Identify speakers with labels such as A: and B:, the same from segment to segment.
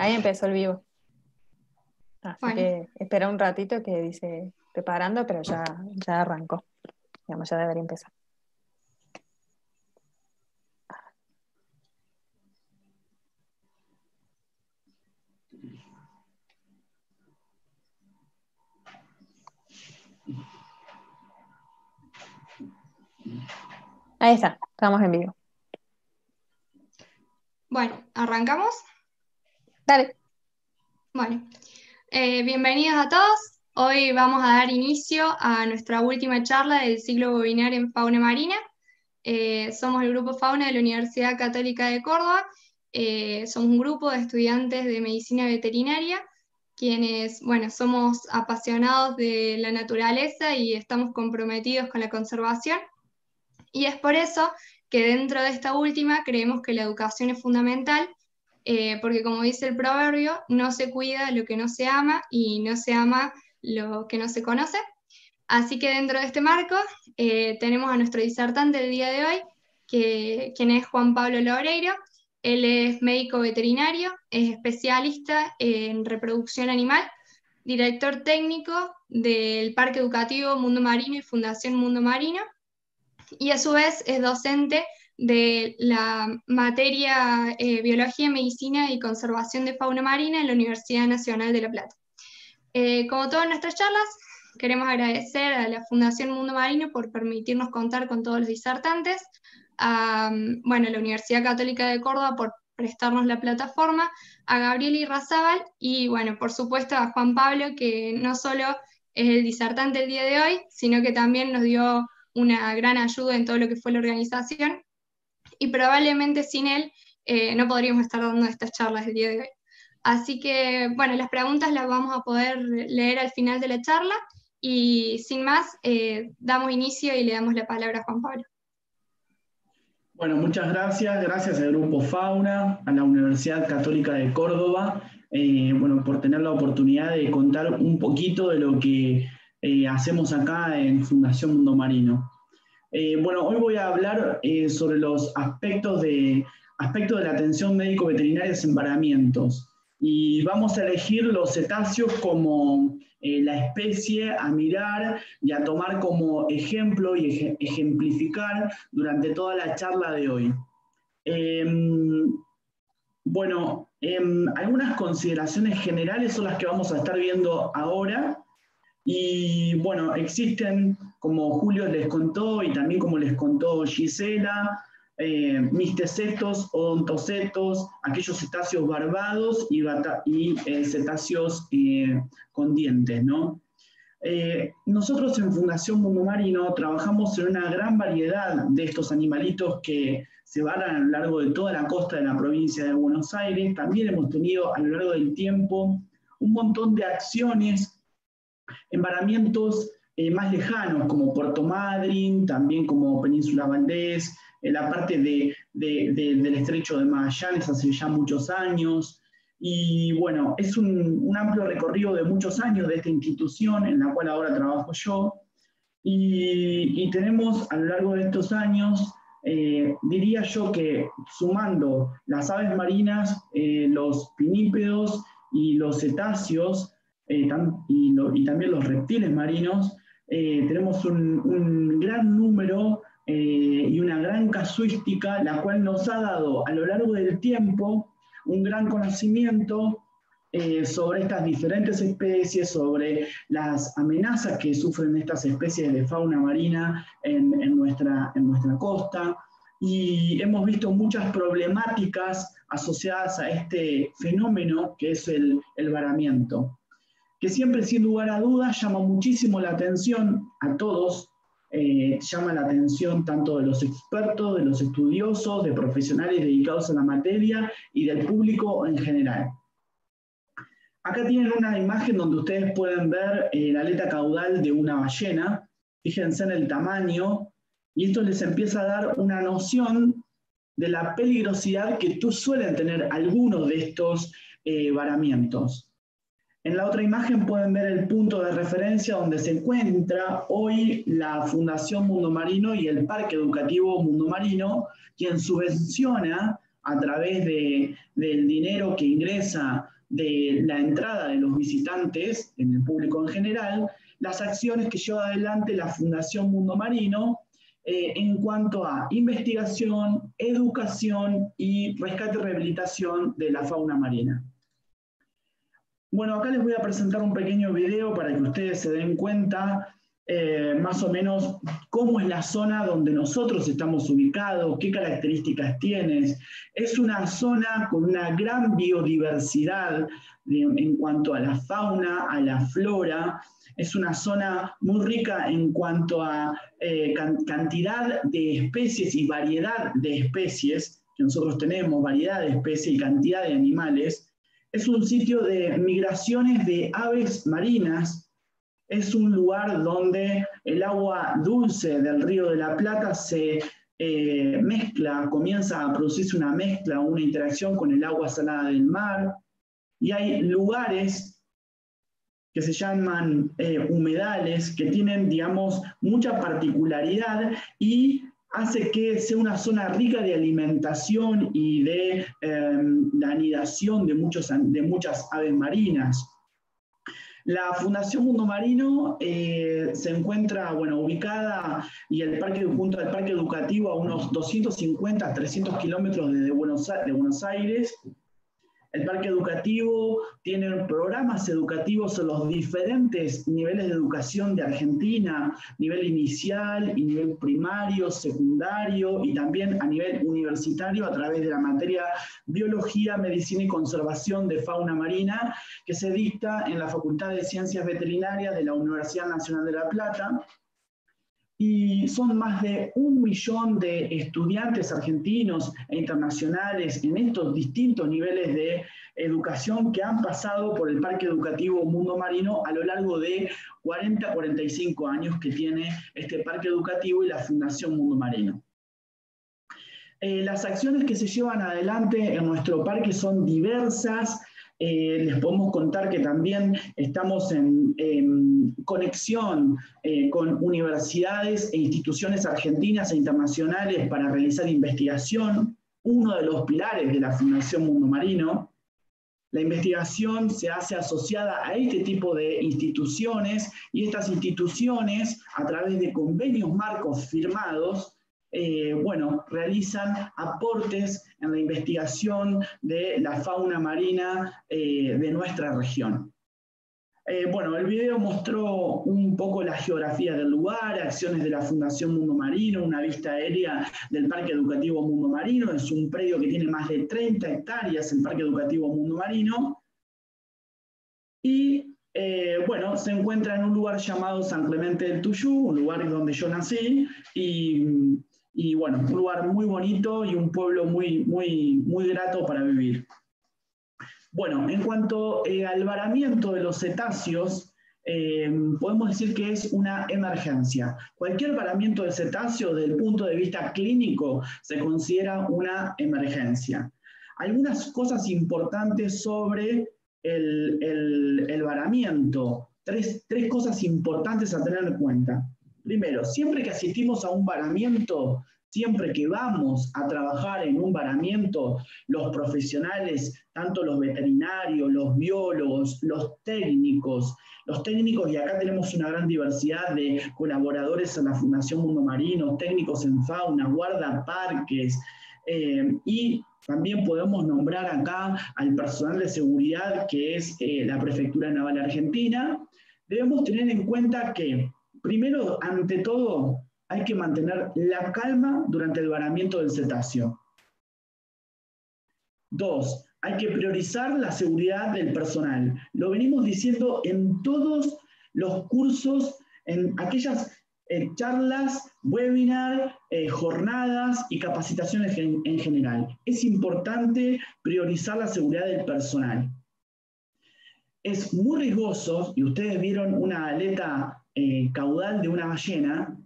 A: Ahí empezó el vivo. Así que espera un ratito que dice preparando, pero ya, ya arrancó. Digamos, ya debería empezar. Ahí está, estamos en vivo.
B: Bueno, ¿arrancamos?
A: Dale.
B: Bueno, eh, bienvenidos a todos. Hoy vamos a dar inicio a nuestra última charla del ciclo webinar en fauna marina. Eh, somos el grupo Fauna de la Universidad Católica de Córdoba. Eh, somos un grupo de estudiantes de medicina veterinaria, quienes, bueno, somos apasionados de la naturaleza y estamos comprometidos con la conservación. Y es por eso que dentro de esta última creemos que la educación es fundamental, eh, porque como dice el proverbio, no se cuida lo que no se ama y no se ama lo que no se conoce. Así que dentro de este marco eh, tenemos a nuestro disertante del día de hoy, que, quien es Juan Pablo Loureiro. Él es médico veterinario, es especialista en reproducción animal, director técnico del Parque Educativo Mundo Marino y Fundación Mundo Marino, y a su vez es docente de la materia eh, Biología, Medicina y Conservación de Fauna Marina en la Universidad Nacional de La Plata. Eh, como todas nuestras charlas, queremos agradecer a la Fundación Mundo Marino por permitirnos contar con todos los disertantes, a bueno, la Universidad Católica de Córdoba por prestarnos la plataforma, a Gabriel Irrazábal y, bueno, por supuesto a Juan Pablo, que no solo es el disertante el día de hoy, sino que también nos dio una gran ayuda en todo lo que fue la organización y probablemente sin él eh, no podríamos estar dando estas charlas el día de hoy. Así que, bueno, las preguntas las vamos a poder leer al final de la charla y sin más, eh, damos inicio y le damos la palabra a Juan Pablo.
C: Bueno, muchas gracias. Gracias al Grupo Fauna, a la Universidad Católica de Córdoba, eh, bueno, por tener la oportunidad de contar un poquito de lo que hacemos acá en Fundación Mundo Marino. Eh, bueno, hoy voy a hablar eh, sobre los aspectos de, aspectos de la atención médico-veterinaria en embaramientos. Y vamos a elegir los cetáceos como la especie a mirar y a tomar como ejemplo y ejemplificar durante toda la charla de hoy. Em, bueno, em, algunas consideraciones generales son las que vamos a estar viendo ahora y bueno, existen, como Julio les contó y también como les contó Gisela, eh, mistecetos, odontocetos, aquellos cetáceos barbados y, eh, cetáceos eh, con dientes, ¿no? Eh, nosotros en Fundación Mundo Marino trabajamos en una gran variedad de estos animalitos que se van a lo largo de toda la costa de la provincia de Buenos Aires. También hemos tenido a lo largo del tiempo un montón de acciones embaramientos eh, más lejanos, como Puerto Madryn, también como Península Valdés, en la parte del estrecho de Magallanes hace ya muchos años. Y bueno, es un, amplio recorrido de muchos años de esta institución en la cual ahora trabajo yo. Y, tenemos a lo largo de estos años, eh, diría yo que sumando las aves marinas, eh, los pinípedos y los cetáceos, eh, y, también los reptiles marinos, eh, tenemos un, gran número eh, y una gran casuística, la cual nos ha dado a lo largo del tiempo un gran conocimiento sobre estas diferentes especies, sobre las amenazas que sufren estas especies de fauna marina en, nuestra, en nuestra costa. Y hemos visto muchas problemáticas asociadas a este fenómeno que es el, el varamiento que siempre sin lugar a dudas llama muchísimo la atención a todos, eh, llama la atención tanto de los expertos, de los estudiosos, de profesionales dedicados a la materia y del público en general. Acá tienen una imagen donde ustedes pueden ver eh, la aleta caudal de una ballena. Fíjense en el tamaño y esto les empieza a dar una noción de la peligrosidad que tú suelen tener algunos de estos eh, varamientos. En la otra imagen pueden ver el punto de referencia donde se encuentra hoy la Fundación Mundo Marino y el Parque Educativo Mundo Marino, quien subvenciona a través de, del dinero que ingresa de la entrada de los visitantes, en el público en general, las acciones que lleva adelante la Fundación Mundo Marino eh, en cuanto a investigación, educación y rescate y rehabilitación de la fauna marina. Bueno, acá les voy a presentar un pequeño video para que ustedes se den cuenta eh, más o menos cómo es la zona donde nosotros estamos ubicados, qué características tiene. Es una zona con una gran biodiversidad en cuanto a la fauna, a la flora. Es una zona muy rica en cuanto a eh, cantidad de especies y variedad de especies que nosotros tenemos, variedad de especies y cantidad de animales. Es un sitio de migraciones de aves marinas. Es un lugar donde el agua dulce del río de la Plata se eh, mezcla, comienza a producirse una mezcla, una interacción con el agua salada del mar, y hay lugares que se llaman eh, humedales, que tienen, digamos, mucha particularidad y hace que sea una zona rica de alimentación y de, eh, anidación de, muchos, de muchas aves marinas. La Fundación Mundo Marino eh, se encuentra bueno, ubicada y el parque, junto al parque educativo a unos 250 300 kilómetros de de Buenos Aires el parque educativo tiene programas educativos en los diferentes niveles de educación de Argentina, nivel inicial y nivel primario, secundario y también a nivel universitario a través de la materia biología, medicina y conservación de fauna marina que se dicta en la Facultad de Ciencias Veterinarias de la Universidad Nacional de La Plata y son más de un millón de estudiantes argentinos e internacionales en estos distintos niveles de educación que han pasado por el Parque Educativo Mundo Marino a lo largo de 40 a 45 años que tiene este Parque Educativo y la Fundación Mundo Marino. Eh, las acciones que se llevan adelante en nuestro parque son diversas, eh, les podemos contar que también estamos en, conexión eh, con universidades e instituciones argentinas e internacionales para realizar investigación, uno de los pilares de la Fundación Mundo Marino. La investigación se hace asociada a este tipo de instituciones y estas instituciones, a través de convenios marcos firmados, eh, bueno, realizan aportes en la investigación de la fauna marina eh, de nuestra región. Eh, bueno, el video mostró un poco la geografía del lugar, acciones de la Fundación Mundo Marino, una vista aérea del Parque Educativo Mundo Marino. Es un predio que tiene más de 30 hectáreas, el Parque Educativo Mundo Marino. Y bueno, se encuentra en un lugar llamado San Clemente del Tuyú, un lugar donde yo nací, y y bueno, un lugar muy bonito y un pueblo muy, muy, muy grato para vivir. Bueno, en cuanto eh, al varamiento de los cetáceos, eh, podemos decir que es una emergencia. Cualquier varamiento de cetáceos desde el punto de vista clínico se considera una emergencia. Algunas cosas importantes sobre el, el, el varamiento, tres, tres cosas importantes a tener en cuenta. Primero, siempre que asistimos a un varamiento, siempre que vamos a trabajar en un varamiento, los profesionales, tanto los veterinarios, los biólogos, los técnicos, los técnicos, y acá tenemos una gran diversidad de colaboradores en la Fundación Mundo Marino, técnicos en fauna, guardaparques, eh, y también podemos nombrar acá al personal de seguridad que es eh, la Prefectura Naval Argentina. Debemos tener en cuenta que Primero, ante todo, hay que mantener la calma durante el varamiento del cetáceo. Dos, hay que priorizar la seguridad del personal. Lo venimos diciendo en todos los cursos, en aquellas eh, charlas, webinars, eh, jornadas y capacitaciones en, en general. Es importante priorizar la seguridad del personal. Es muy riesgoso, y ustedes vieron una aleta eh, caudal de una ballena,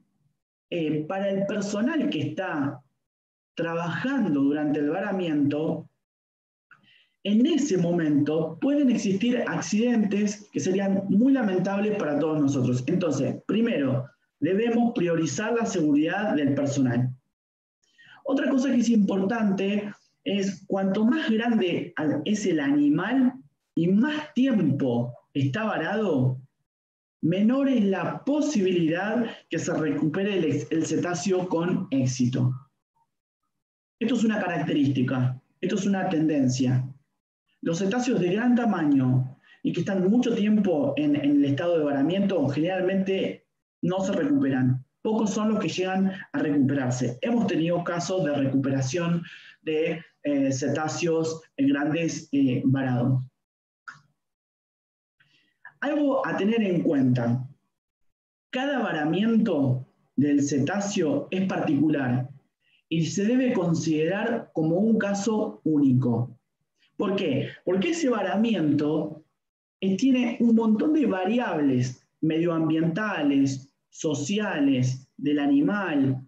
C: eh, para el personal que está trabajando durante el varamiento, en ese momento pueden existir accidentes que serían muy lamentables para todos nosotros. Entonces, primero, debemos priorizar la seguridad del personal. Otra cosa que es importante es cuanto más grande es el animal y más tiempo está varado, menor es la posibilidad que se recupere el, cetáceo con éxito. Esto es una característica, esto es una tendencia. Los cetáceos de gran tamaño y que están mucho tiempo en, el estado de varamiento generalmente no se recuperan pocos son los que llegan a recuperarse. Hemos tenido casos de recuperación de eh, cetáceos grandes eh, varados. Algo a tener en cuenta. Cada varamiento del cetáceo es particular y se debe considerar como un caso único. ¿Por qué? Porque ese varamiento eh, tiene un montón de variables medioambientales, sociales, del animal,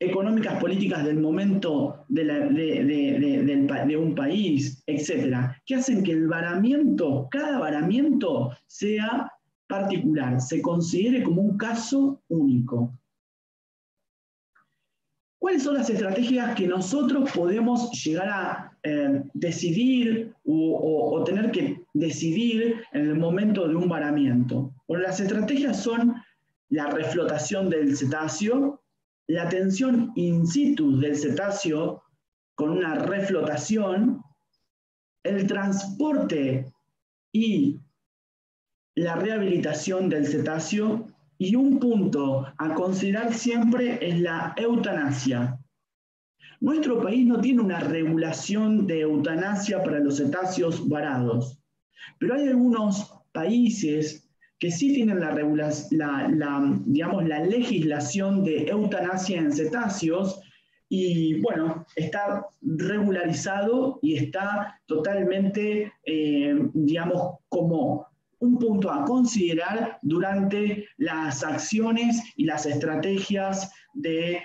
C: económicas políticas del momento de, un país, etcétera, que hacen que el varamiento, cada varamiento sea particular, se considere como un caso único. ¿Cuáles son las estrategias que nosotros podemos llegar a eh, decidir o, tener que decidir en el momento de un varamiento? Bueno, las estrategias son la reflotación del cetáceo, la tensión in situ del cetáceo con una reflotación, el transporte y la rehabilitación del cetáceo y un punto a considerar siempre es la eutanasia. Nuestro país no tiene una regulación de eutanasia para los cetáceos varados, pero hay algunos países que sí tienen la, la, digamos, la legislación de eutanasia en cetáceos y bueno, está regularizado y está totalmente, eh, digamos, como un punto a considerar durante las acciones y las estrategias de, eh,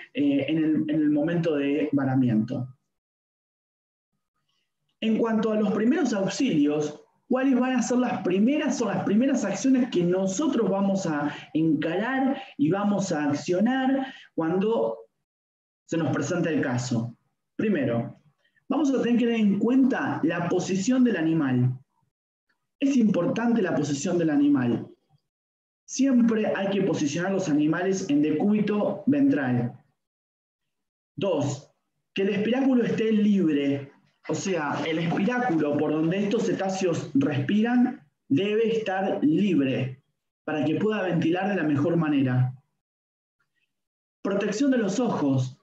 C: en, el, en el momento de varamiento. En cuanto a los primeros auxilios, cuáles van a ser las primeras o las primeras acciones que nosotros vamos a encarar y vamos a accionar cuando se nos presenta el caso. Primero, vamos a tener que tener en cuenta la posición del animal. Es importante la posición del animal. Siempre hay que posicionar los animales en decúbito ventral. Dos, que el espiráculo esté libre o sea, el espiráculo por donde estos cetáceos respiran debe estar libre para que pueda ventilar de la mejor manera. Protección de los ojos.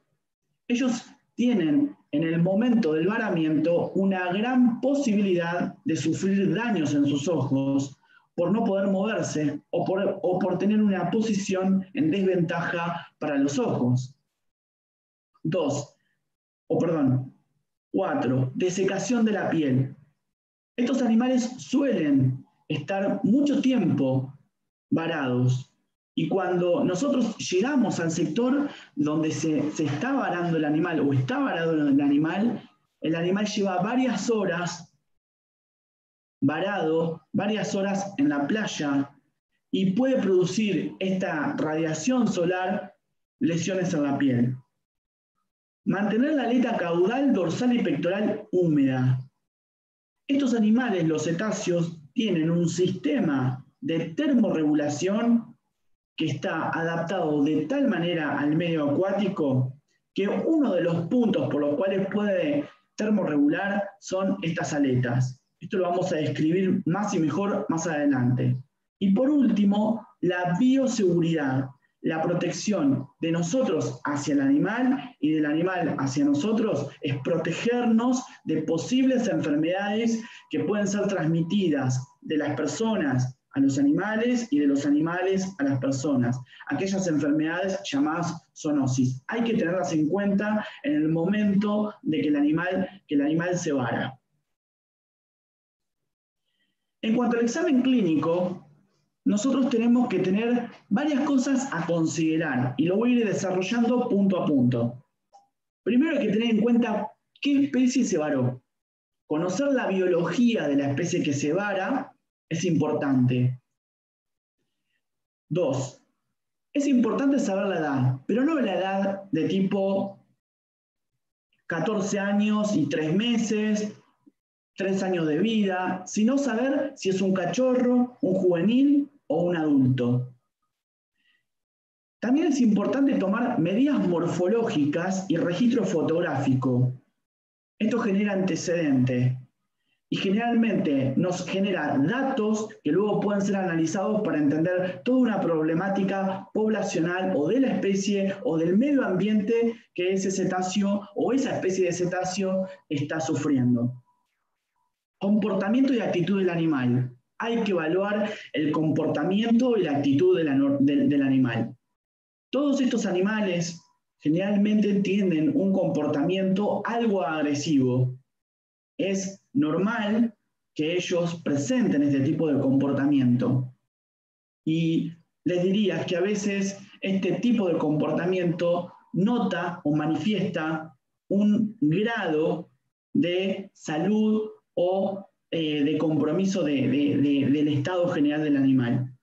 C: Ellos tienen en el momento del varamiento una gran posibilidad de sufrir daños en sus ojos por no poder moverse o por, o por tener una posición en desventaja para los ojos. Dos, o perdón, Cuatro, desecación de la piel. Estos animales suelen estar mucho tiempo varados y cuando nosotros llegamos al sector donde se, está varando el animal o está varado el animal, el animal lleva varias horas varado, varias horas en la playa y puede producir esta radiación solar lesiones en la piel. Mantener la aleta caudal, dorsal y pectoral húmeda. Estos animales, los cetáceos, tienen un sistema de termorregulación que está adaptado de tal manera al medio acuático que uno de los puntos por los cuales puede termorregular son estas aletas. Esto lo vamos a describir más y mejor más adelante. Y por último, la bioseguridad la protección de nosotros hacia el animal y del animal hacia nosotros es protegernos de posibles enfermedades que pueden ser transmitidas de las personas a los animales y de los animales a las personas. Aquellas enfermedades llamadas zoonosis. Hay que tenerlas en cuenta en el momento de que el animal, que el animal se vara. En cuanto al examen clínico, nosotros tenemos que tener varias cosas a considerar y lo voy a ir desarrollando punto a punto. Primero hay que tener en cuenta qué especie se varó. Conocer la biología de la especie que se vara es importante. Dos, es importante saber la edad, pero no la edad de tipo 14 años y 3 meses, 3 años de vida, sino saber si es un cachorro, un juvenil o un adulto. También es importante tomar medidas morfológicas y registro fotográfico. Esto genera antecedentes y generalmente nos genera datos que luego pueden ser analizados para entender toda una problemática poblacional o de la especie o del medio ambiente que ese cetáceo o esa especie de cetáceo está sufriendo. Comportamiento y actitud del animal. Hay que evaluar el comportamiento y la actitud del animal. Todos estos animales generalmente tienen un comportamiento algo agresivo. Es normal que ellos presenten este tipo de comportamiento. Y les diría que a veces este tipo de comportamiento nota o manifiesta un grado de salud o eh, de compromiso del estado general del animal.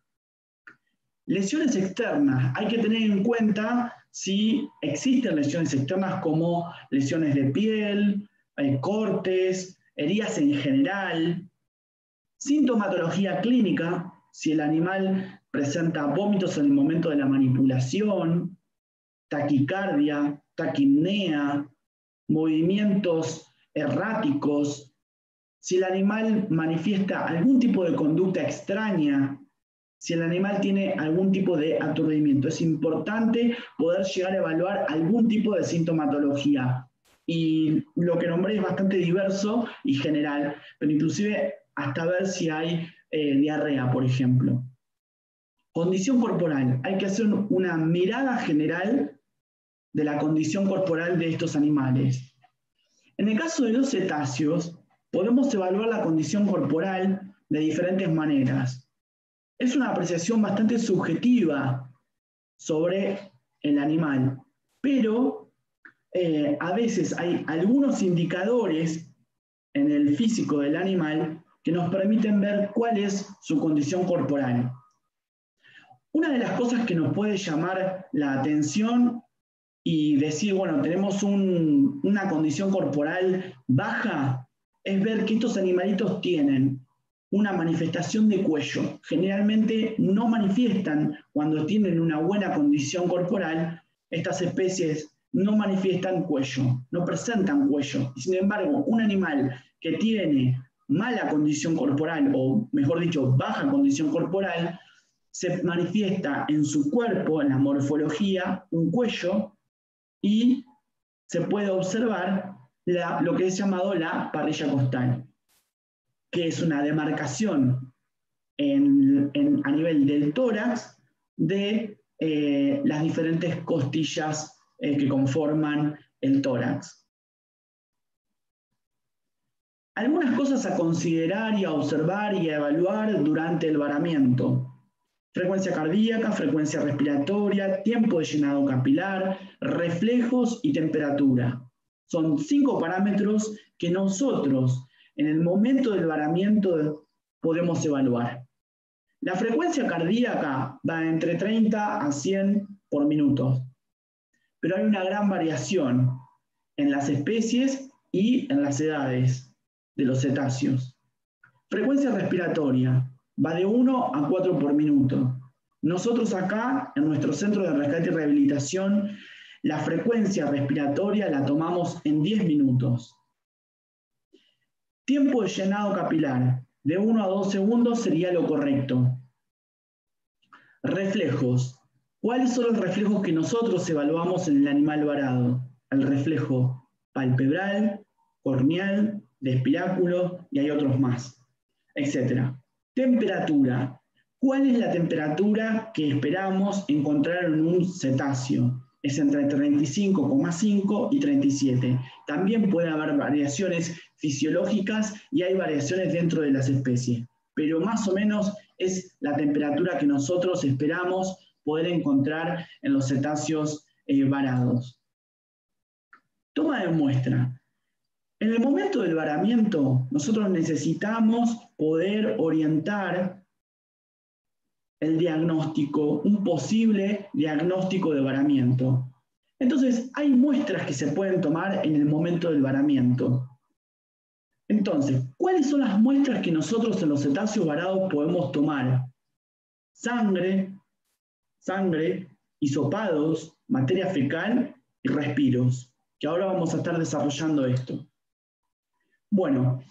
C: Lesiones externas. Hay que tener en cuenta si existen lesiones externas como lesiones de piel, eh, cortes, heridas en general, sintomatología clínica, si el animal presenta vómitos en el momento de la manipulación, taquicardia, taquimnea, movimientos erráticos, si el animal manifiesta algún tipo de conducta extraña, si el animal tiene algún tipo de aturdimiento. Es importante poder llegar a evaluar algún tipo de sintomatología y lo que nombré es bastante diverso y general, pero inclusive hasta ver si hay eh, diarrea, por ejemplo. Condición corporal. Hay que hacer una mirada general de la condición corporal de estos animales. En el caso de los cetáceos, podemos evaluar la condición corporal de diferentes maneras. Es una apreciación bastante subjetiva sobre el animal, pero eh, a veces hay algunos indicadores en el físico del animal que nos permiten ver cuál es su condición corporal. Una de las cosas que nos puede llamar la atención y decir, bueno, tenemos una condición corporal baja, es ver que estos animalitos tienen una manifestación de cuello. Generalmente no manifiestan cuando tienen una buena condición corporal estas especies no manifiestan cuello, no presentan cuello. sin embargo, un animal que tiene mala condición corporal, o mejor dicho, baja condición corporal, se manifiesta en su cuerpo, en la morfología, un cuello y se puede observar lo que es llamado la parrilla costal, que es una demarcación a nivel del tórax de eh, las diferentes costillas eh, que conforman el tórax. Algunas cosas a considerar y a observar y a evaluar durante el varamiento. Frecuencia cardíaca, frecuencia respiratoria, tiempo de llenado capilar, reflejos y temperatura. Son cinco parámetros que nosotros en el momento del varamiento podemos evaluar. La frecuencia cardíaca va entre 30 a 100 por minuto pero hay una gran variación en las especies y en las edades de los cetáceos. Frecuencia respiratoria va de 1 a 4 por minuto. Nosotros acá, en nuestro centro de rescate y rehabilitación, la frecuencia respiratoria la tomamos en 10 minutos. Tiempo de llenado capilar, de 1 a 2 segundos sería lo correcto. Reflejos, ¿Cuáles son los reflejos que nosotros evaluamos en el animal varado? El reflejo palpebral, corneal, de espiráculo y hay otros más, etc. Temperatura. ¿Cuál es la temperatura que esperamos encontrar en un cetáceo? Es entre 35,5 y 37. También puede haber variaciones fisiológicas y hay variaciones dentro de las especies, pero más o menos es la temperatura que nosotros esperamos poder encontrar en los cetáceos eh, varados. Toma de muestra. En el momento del varamiento, nosotros necesitamos poder orientar el diagnóstico, un posible diagnóstico de varamiento. Entonces, hay muestras que se pueden tomar en el momento del varamiento. Entonces, ¿cuáles son las muestras que nosotros en los cetáceos varados podemos tomar? Sangre, sangre, hisopados, materia fecal y respiros, que ahora vamos a estar desarrollando esto. Bueno,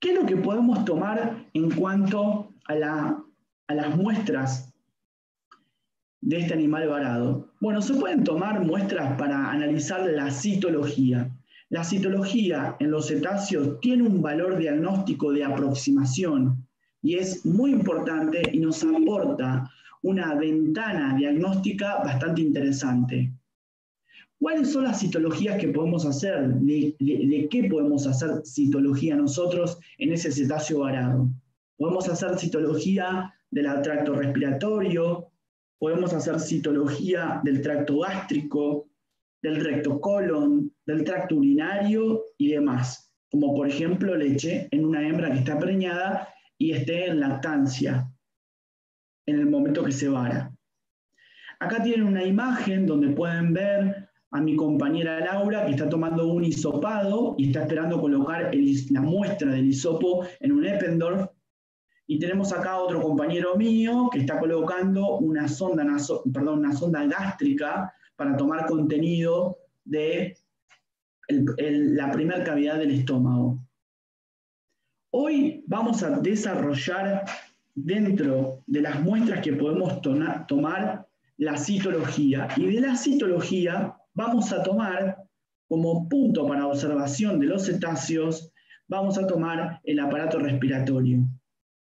C: ¿qué es lo que podemos tomar en cuanto a, a las muestras de este animal varado? Bueno, se pueden tomar muestras para analizar la citología. La citología en los cetáceos tiene un valor diagnóstico de aproximación y es muy importante y nos aporta una ventana diagnóstica bastante interesante. ¿Cuáles son las citologías que podemos hacer? ¿De, qué podemos hacer citología nosotros en ese cetáceo varado? Podemos hacer citología del tracto respiratorio, podemos hacer citología del tracto gástrico, del recto colon, del tracto urinario y demás, como por ejemplo leche en una hembra que está preñada y esté en lactancia en el momento que se vara. Acá tienen una imagen donde pueden ver a mi compañera Laura que está tomando un hisopado y está esperando colocar la muestra del hisopo en un Eppendorf. Y tenemos acá otro compañero mío que está colocando una sonda, perdón, una sonda gástrica para tomar contenido de la primera cavidad del estómago. Hoy vamos a desarrollar dentro de las muestras que podemos tomar la citología. Y de la citología vamos a tomar como punto para observación de los cetáceos, vamos a tomar el aparato respiratorio.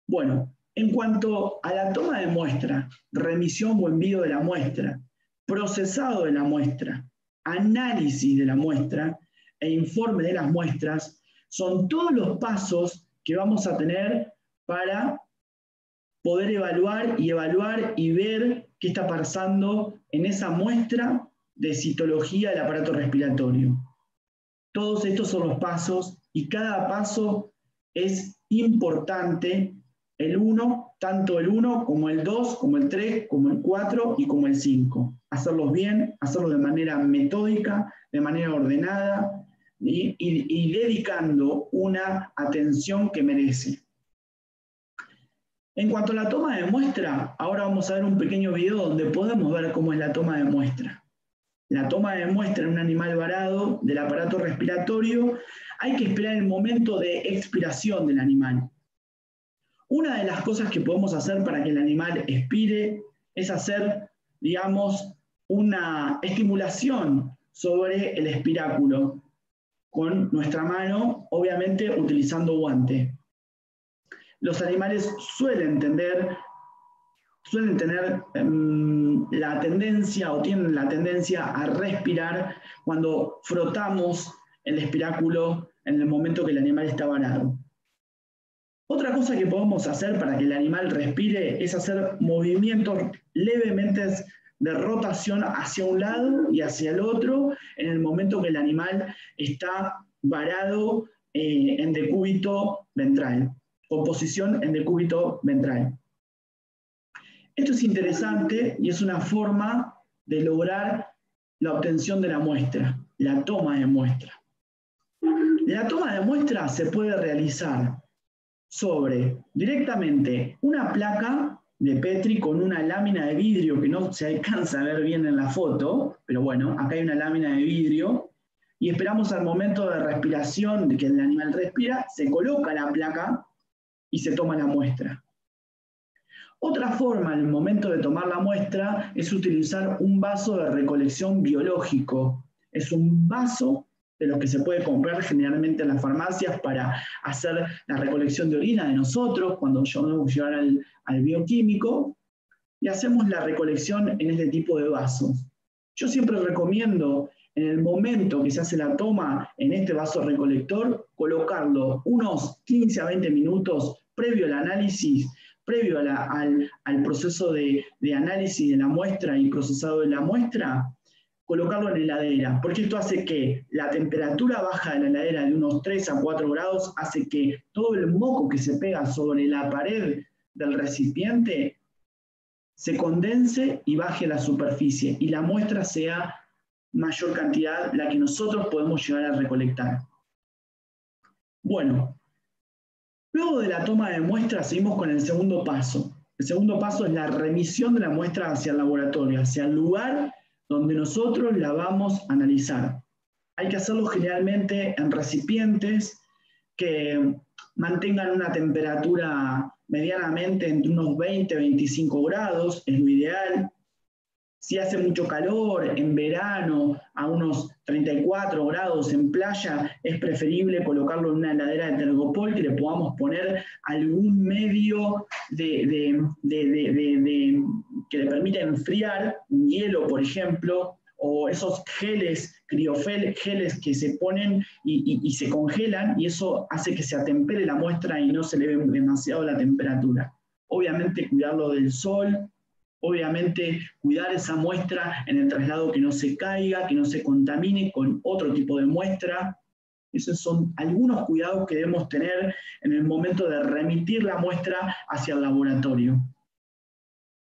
C: Bueno, en cuanto a la toma de muestra, remisión o envío de la muestra, procesado de la muestra, análisis de la muestra e informe de las muestras, son todos los pasos que vamos a tener para poder evaluar y evaluar y ver qué está pasando en esa muestra de citología del aparato respiratorio. Todos estos son los pasos y cada paso es importante, el 1, tanto el 1 como el 2, como el 3, como el 4 y como el 5. Hacerlos bien, hacerlos de manera metódica, de manera ordenada y, y dedicando una atención que merece. En cuanto a la toma de muestra, ahora vamos a ver un pequeño video donde podemos ver cómo es la toma de muestra. La toma de muestra en un animal varado del aparato respiratorio, hay que esperar el momento de expiración del animal. Una de las cosas que podemos hacer para que el animal expire es hacer, digamos, una estimulación sobre el espiráculo con nuestra mano, obviamente utilizando guante los animales suelen tener, suelen tener em, la tendencia o tienen la tendencia a respirar cuando frotamos el espiráculo en el momento que el animal está varado. Otra cosa que podemos hacer para que el animal respire es hacer movimientos levemente de rotación hacia un lado y hacia el otro en el momento que el animal está varado eh, en decúbito ventral composición en decúbito ventral. Esto es interesante y es una forma de lograr la obtención de la muestra, la toma de muestra. La toma de muestra se puede realizar sobre directamente una placa de Petri con una lámina de vidrio que no se alcanza a ver bien en la foto, pero bueno, acá hay una lámina de vidrio y esperamos al momento de respiración, de que el animal respira, se coloca la placa y se toma la muestra. Otra forma en el momento de tomar la muestra es utilizar un vaso de recolección biológico. Es un vaso de los que se puede comprar generalmente en las farmacias para hacer la recolección de orina de nosotros cuando vamos a llevar al, al bioquímico y hacemos la recolección en este tipo de vasos. Yo siempre recomiendo en el momento que se hace la toma en este vaso recolector, colocarlo unos 15 a 20 minutos previo al análisis, previo al, proceso de, análisis de la muestra y procesado de la muestra, colocarlo en la heladera, porque esto hace que la temperatura baja de la heladera de unos 3 a 4 grados hace que todo el moco que se pega sobre la pared del recipiente se condense y baje la superficie y la muestra sea mayor cantidad la que nosotros podemos llegar a recolectar. Bueno, luego de la toma de muestras seguimos con el segundo paso. El segundo paso es la remisión de la muestra hacia el laboratorio, hacia el lugar donde nosotros la vamos a analizar. Hay que hacerlo generalmente en recipientes que mantengan una temperatura medianamente entre unos 20 25 grados, es lo ideal. Si hace mucho calor en verano, a unos 34 grados en playa, es preferible colocarlo en una heladera de tergopol que le podamos poner algún medio de, que le permita enfriar, un hielo, por ejemplo, o esos geles, geles que se ponen y, se congelan y eso hace que se atempere la muestra y no se le ve demasiado la temperatura. Obviamente cuidarlo del sol, Obviamente, cuidar esa muestra en el traslado que no se caiga, que no se contamine con otro tipo de muestra. Esos son algunos cuidados que debemos tener en el momento de remitir la muestra hacia el laboratorio.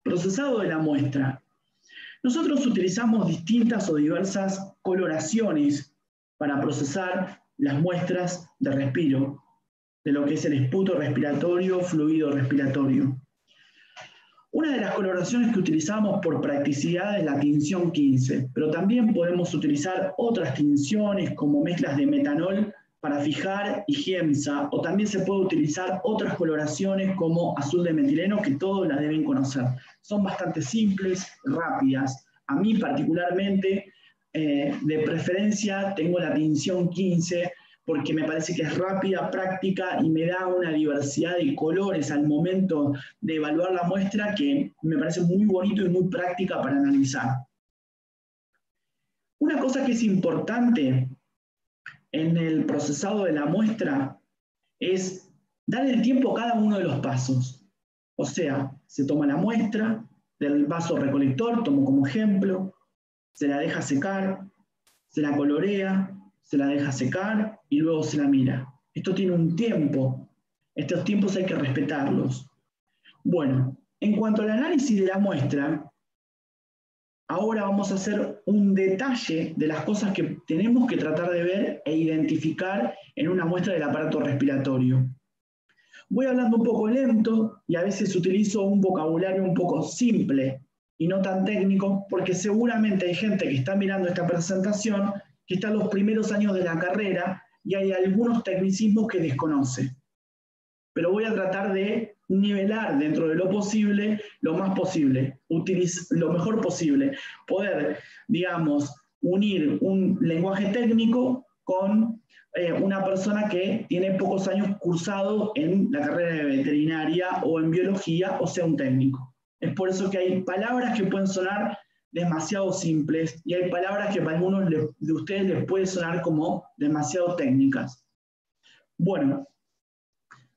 C: Procesado de la muestra. Nosotros utilizamos distintas o diversas coloraciones para procesar las muestras de respiro, de lo que es el esputo respiratorio, fluido respiratorio. Una de las coloraciones que utilizamos por practicidad es la tinción 15, pero también podemos utilizar otras tinciones como mezclas de metanol para fijar y o también se puede utilizar otras coloraciones como azul de metileno que todos las deben conocer. Son bastante simples, rápidas. A mí particularmente, eh, de preferencia, tengo la tinción 15 porque me parece que es rápida, práctica y me da una diversidad de colores al momento de evaluar la muestra que me parece muy bonito y muy práctica para analizar. Una cosa que es importante en el procesado de la muestra es dar el tiempo a cada uno de los pasos. O sea, se toma la muestra del vaso recolector, tomo como ejemplo, se la deja secar, se la colorea, se la deja secar y luego se la mira. Esto tiene un tiempo. Estos tiempos hay que respetarlos. Bueno, en cuanto al análisis de la muestra, ahora vamos a hacer un detalle de las cosas que tenemos que tratar de ver e identificar en una muestra del aparato respiratorio. Voy hablando un poco lento y a veces utilizo un vocabulario un poco simple y no tan técnico, porque seguramente hay gente que está mirando esta presentación que están los primeros años de la carrera y hay algunos tecnicismos que desconoce. Pero voy a tratar de nivelar dentro de lo posible lo más posible, lo mejor posible, poder, digamos, unir un lenguaje técnico con eh, una persona que tiene pocos años cursado en la carrera de veterinaria o en biología, o sea, un técnico. Es por eso que hay palabras que pueden sonar demasiado simples y hay palabras que para algunos de ustedes les puede sonar como demasiado técnicas. Bueno,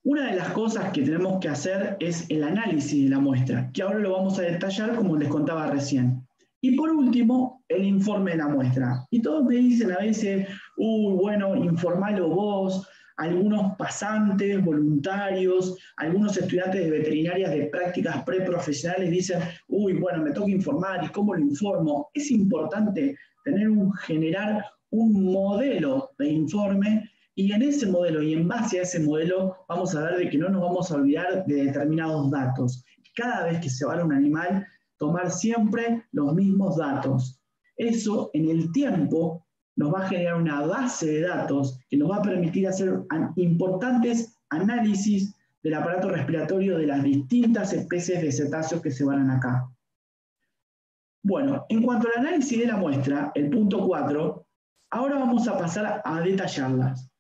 C: una de las cosas que tenemos que hacer es el análisis de la muestra, que ahora lo vamos a detallar como les contaba recién. Y por último, el informe de la muestra. Y todos me dicen a veces, uy, bueno, informalo vos, algunos pasantes, voluntarios, algunos estudiantes de veterinarias de prácticas preprofesionales dicen, uy, bueno, me toca informar, ¿y cómo lo informo? Es importante tener un, generar un modelo de informe y en ese modelo y en base a ese modelo vamos a ver de que no nos vamos a olvidar de determinados datos. Cada vez que se va a un animal, tomar siempre los mismos datos. Eso en el tiempo nos va a generar una base de datos que nos va a permitir hacer importantes análisis del aparato respiratorio de las distintas especies de cetáceos que se van acá. Bueno, en cuanto al análisis de la muestra, el punto 4, ahora vamos a pasar a detallarlas.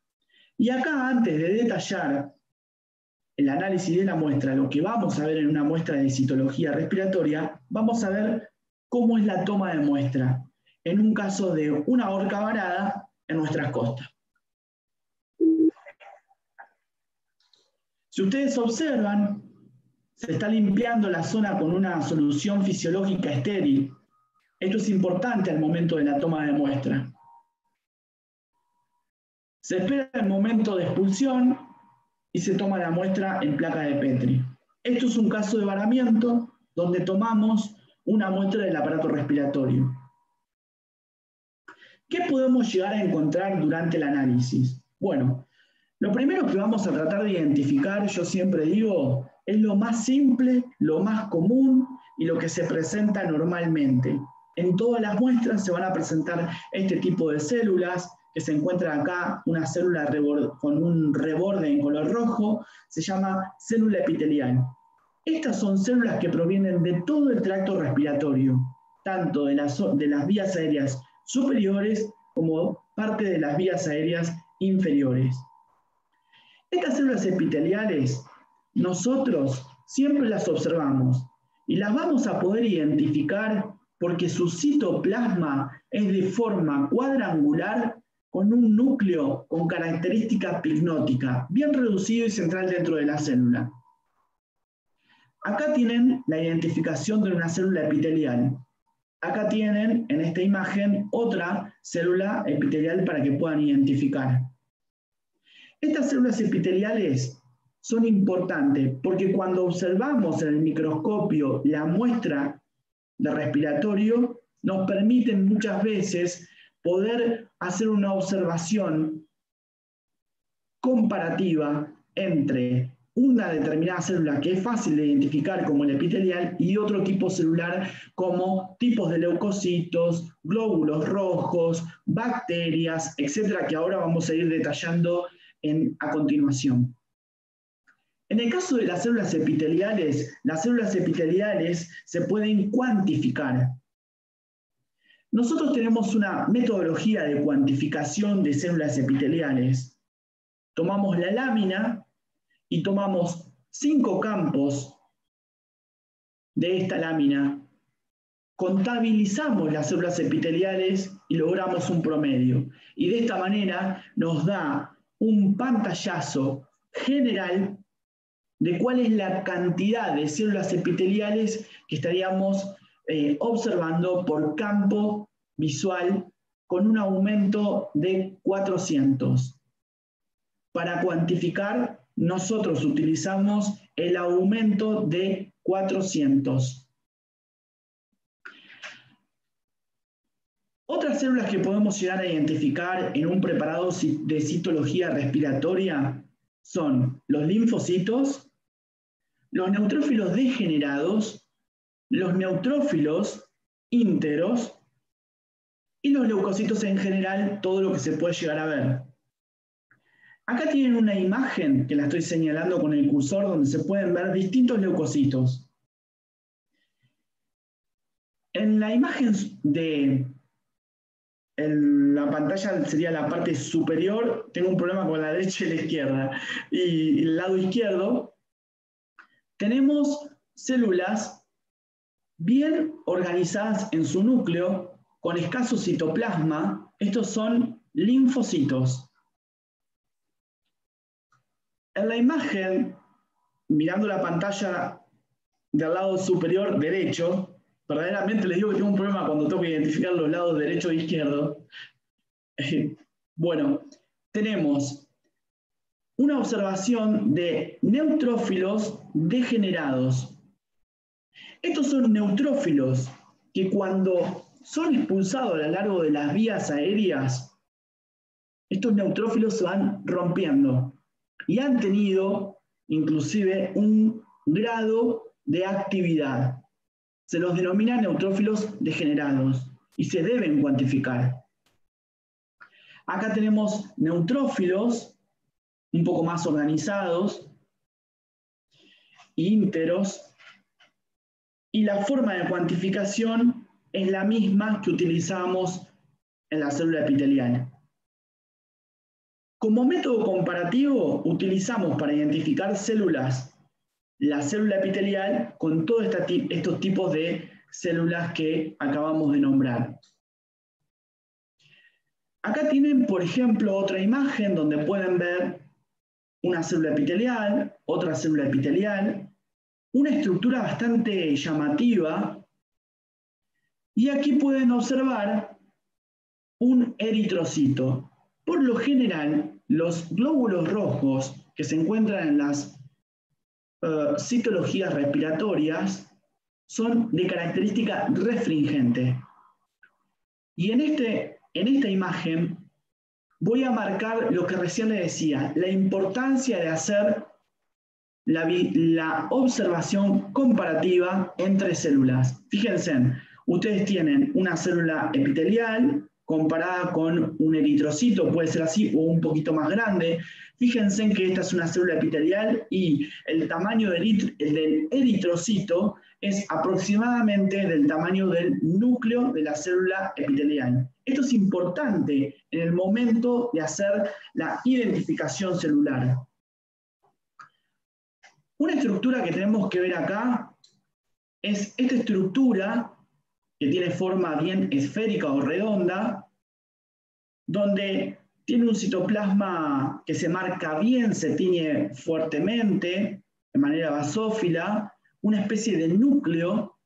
C: Y acá, antes de detallar el análisis de la muestra, lo que vamos a ver en una muestra de citología respiratoria, vamos a ver cómo es la toma de muestra en un caso de una orca varada en nuestras costas. Si ustedes observan, se está limpiando la zona con una solución fisiológica estéril. Esto es importante al momento de la toma de muestra. Se espera el momento de expulsión y se toma la muestra en placa de Petri. Esto es un caso de varamiento donde tomamos una muestra del aparato respiratorio. ¿Qué podemos llegar a encontrar durante el análisis? Bueno, lo primero que vamos a tratar de identificar, yo siempre digo, es lo más simple, lo más común y lo que se presenta normalmente. En todas las muestras se van a presentar este tipo de células, que se encuentra acá, una célula con un reborde en color rojo, se llama célula epitelial. Estas son células que provienen de todo el tracto respiratorio, tanto de las, de las vías aéreas superiores como parte de las vías aéreas inferiores. Estas células epiteliales nosotros siempre las observamos y las vamos a poder identificar porque su citoplasma es de forma cuadrangular con un núcleo con característica pignótica, bien reducido y central dentro de la célula. Acá tienen la identificación de una célula epitelial. Acá tienen en esta imagen otra célula epitelial para que puedan identificar. Estas células epiteliales son importantes porque cuando observamos en el microscopio la muestra de respiratorio, nos permiten muchas veces poder hacer una observación comparativa entre una determinada célula que es fácil de identificar como el epitelial y otro tipo celular como tipos de leucocitos, glóbulos rojos, bacterias, etcétera, que ahora vamos a ir detallando a continuación. En el caso de las células epiteliales, las células epiteliales se pueden cuantificar. Nosotros tenemos una metodología de cuantificación de células epiteliales. Tomamos la lámina y tomamos cinco campos de esta lámina, contabilizamos las células epiteliales y logramos un promedio. Y de esta manera nos da un pantallazo general de cuál es la cantidad de células epiteliales que estaríamos eh, observando por campo visual con un aumento de 400. Para cuantificar nosotros utilizamos el aumento de 400. Otras células que podemos llegar a identificar en un preparado de citología respiratoria son los linfocitos, los neutrófilos degenerados, los neutrófilos íntegros y los leucocitos en general, todo lo que se puede llegar a ver. Acá tienen una imagen que la estoy señalando con el cursor donde se pueden ver distintos leucocitos. En la imagen de la pantalla sería la parte superior, tengo un problema con la derecha y la izquierda. Y el lado izquierdo, tenemos células bien organizadas en su núcleo, con escaso citoplasma. Estos son linfocitos. En la imagen, mirando la pantalla del lado superior derecho, verdaderamente les digo que tengo un problema cuando tengo que identificar los lados derecho e izquierdo. bueno, tenemos una observación de neutrófilos degenerados. Estos son neutrófilos que cuando son expulsados a lo largo de las vías aéreas, estos neutrófilos se van rompiendo y han tenido inclusive un grado de actividad. Se los denomina neutrófilos degenerados y se deben cuantificar. Acá tenemos neutrófilos un poco más organizados, ínteros, y la forma de cuantificación es la misma que utilizamos en la célula epitelial. Como método comparativo, utilizamos para identificar células la célula epitelial con todos estos tipos de células que acabamos de nombrar. Acá tienen, por ejemplo, otra imagen donde pueden ver una célula epitelial, otra célula epitelial, una estructura bastante llamativa, y aquí pueden observar un eritrocito. Por lo general, los glóbulos rojos que se encuentran en las uh, citologías respiratorias son de característica restringente. Y en este en esta imagen voy a marcar lo que recién le decía, la importancia de hacer la, observación comparativa entre células. Fíjense, ustedes tienen una célula epitelial comparada con un eritrocito, puede ser así o un poquito más grande. Fíjense que esta es una célula epitelial y el tamaño del, del eritrocito es aproximadamente del tamaño del núcleo de la célula epitelial. Esto es importante en el momento de hacer la identificación celular. Una estructura que tenemos que ver acá es esta estructura que tiene forma bien esférica o redonda, donde tiene un citoplasma que se marca bien, se tiñe fuertemente, de manera basófila, una especie de núcleo.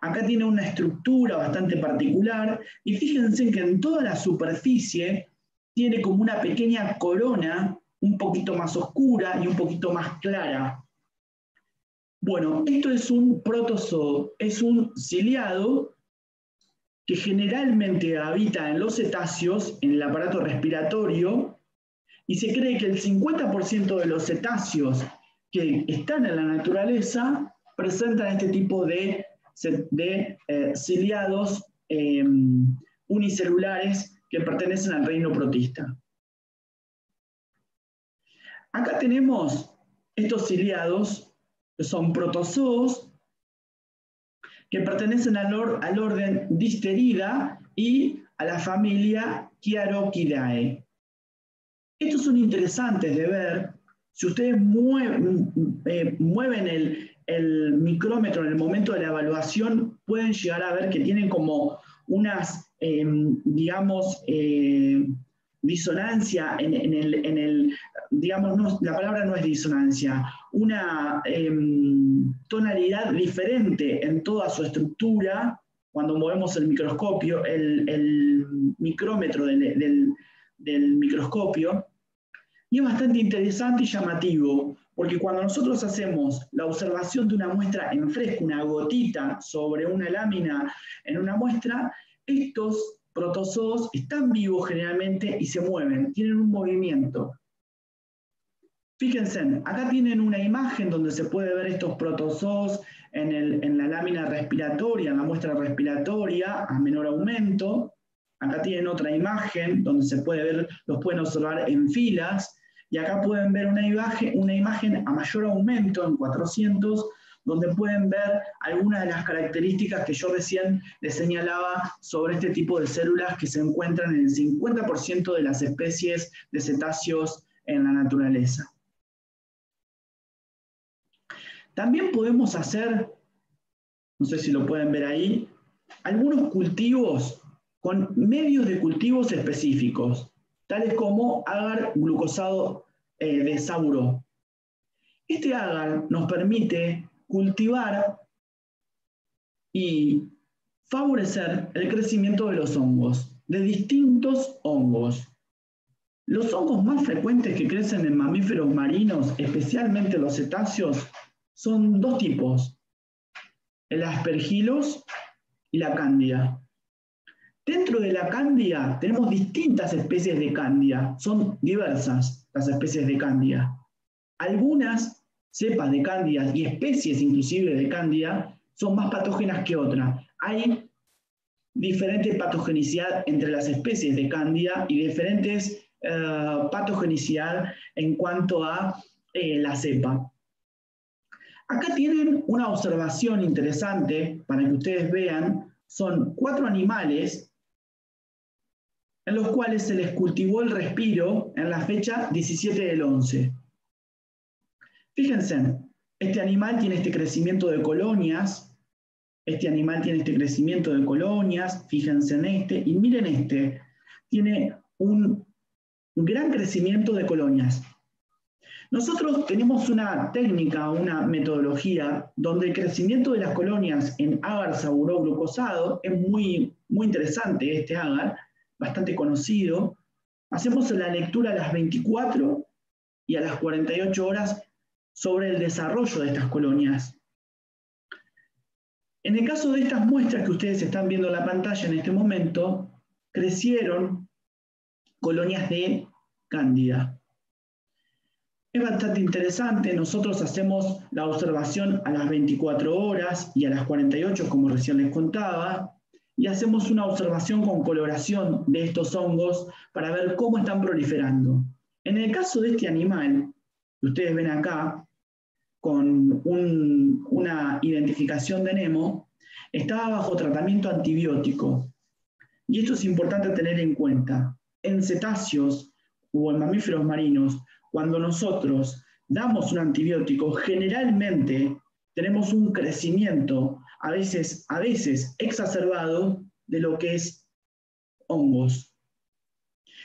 C: Acá tiene una estructura bastante particular y fíjense que en toda la superficie tiene como una pequeña corona un poquito más oscura y un poquito más clara. Bueno, esto es un protozoo, es un ciliado que generalmente habita en los cetáceos, en el aparato respiratorio, y se cree que el 50% de los cetáceos que están en la naturaleza presentan este tipo de, eh, ciliados em, unicelulares que pertenecen al reino protista. Acá tenemos estos ciliados, son protozoos, que pertenecen al, orden Disterida y a la familia Chiarochidae. Estos son interesantes de ver. Si ustedes mueven, eh, mueven el, el micrómetro en el momento de la evaluación, pueden llegar a ver que tienen como unas, em, digamos, eh, disonancia en, el, digamos, la palabra no es disonancia, una em, tonalidad diferente en toda su estructura cuando movemos el microscopio, el, micrómetro del, del microscopio. Y es bastante interesante y llamativo, porque cuando nosotros hacemos la observación de una muestra en fresco, una gotita sobre una lámina en una muestra, estos protozoos están vivos generalmente y se mueven, tienen un movimiento. Fíjense, acá tienen una imagen donde se puede ver estos protozoos en, la lámina respiratoria, en la muestra respiratoria, a menor aumento. Acá tienen otra imagen donde se puede ver, los pueden observar en filas. Y acá pueden ver una imagen, una imagen a mayor aumento, en 400, donde pueden ver algunas de las características que yo recién les señalaba sobre este tipo de células que se encuentran en el 50% de las especies de cetáceos en la naturaleza. También podemos hacer, no sé si lo pueden ver ahí, algunos cultivos con medios de cultivos específicos tales como agar glucosado eh, de saburo. Este agar nos permite cultivar y favorecer el crecimiento de los hongos, de distintos hongos. Los hongos más frecuentes que crecen en mamíferos marinos, especialmente los cetáceos, son dos tipos, el aspergilos y la cándida. Dentro de la cándia tenemos distintas especies de cándia, son diversas las especies de cándia. Algunas cepas de cándia y especies inclusive de cándia son más patógenas que otras. Hay diferente patogenicidad entre las especies de cándia y diferentes eh, patogenicidad en cuanto a eh, la cepa. Acá tienen una observación interesante para que ustedes vean. Son cuatro animales en los cuales se les cultivó el respiro en la fecha 17 del 11. Fíjense, este animal tiene este crecimiento de colonias, este animal tiene este crecimiento de colonias, fíjense en este, y miren este, tiene un gran crecimiento de colonias. Nosotros tenemos una técnica, una metodología donde el crecimiento de las colonias en agar glucosado es muy, muy interesante este agar, bastante conocido. Hacemos la lectura a las 24 y a las 48 horas sobre el desarrollo de estas colonias. En el caso de estas muestras que ustedes están viendo en la pantalla en este momento, crecieron colonias de cándida. Es bastante interesante, nosotros hacemos la observación a las 24 horas y a las 48, como recién les contaba, y hacemos una observación con coloración de estos hongos para ver cómo están proliferando. En el caso de este animal, ustedes ven acá, con una identificación de Nemo, estaba bajo tratamiento antibiótico. Y esto es importante tener en cuenta. En cetáceos o en mamíferos marinos, cuando nosotros damos un antibiótico, generalmente tenemos un crecimiento, a veces, a veces exacerbado, de lo que es hongos.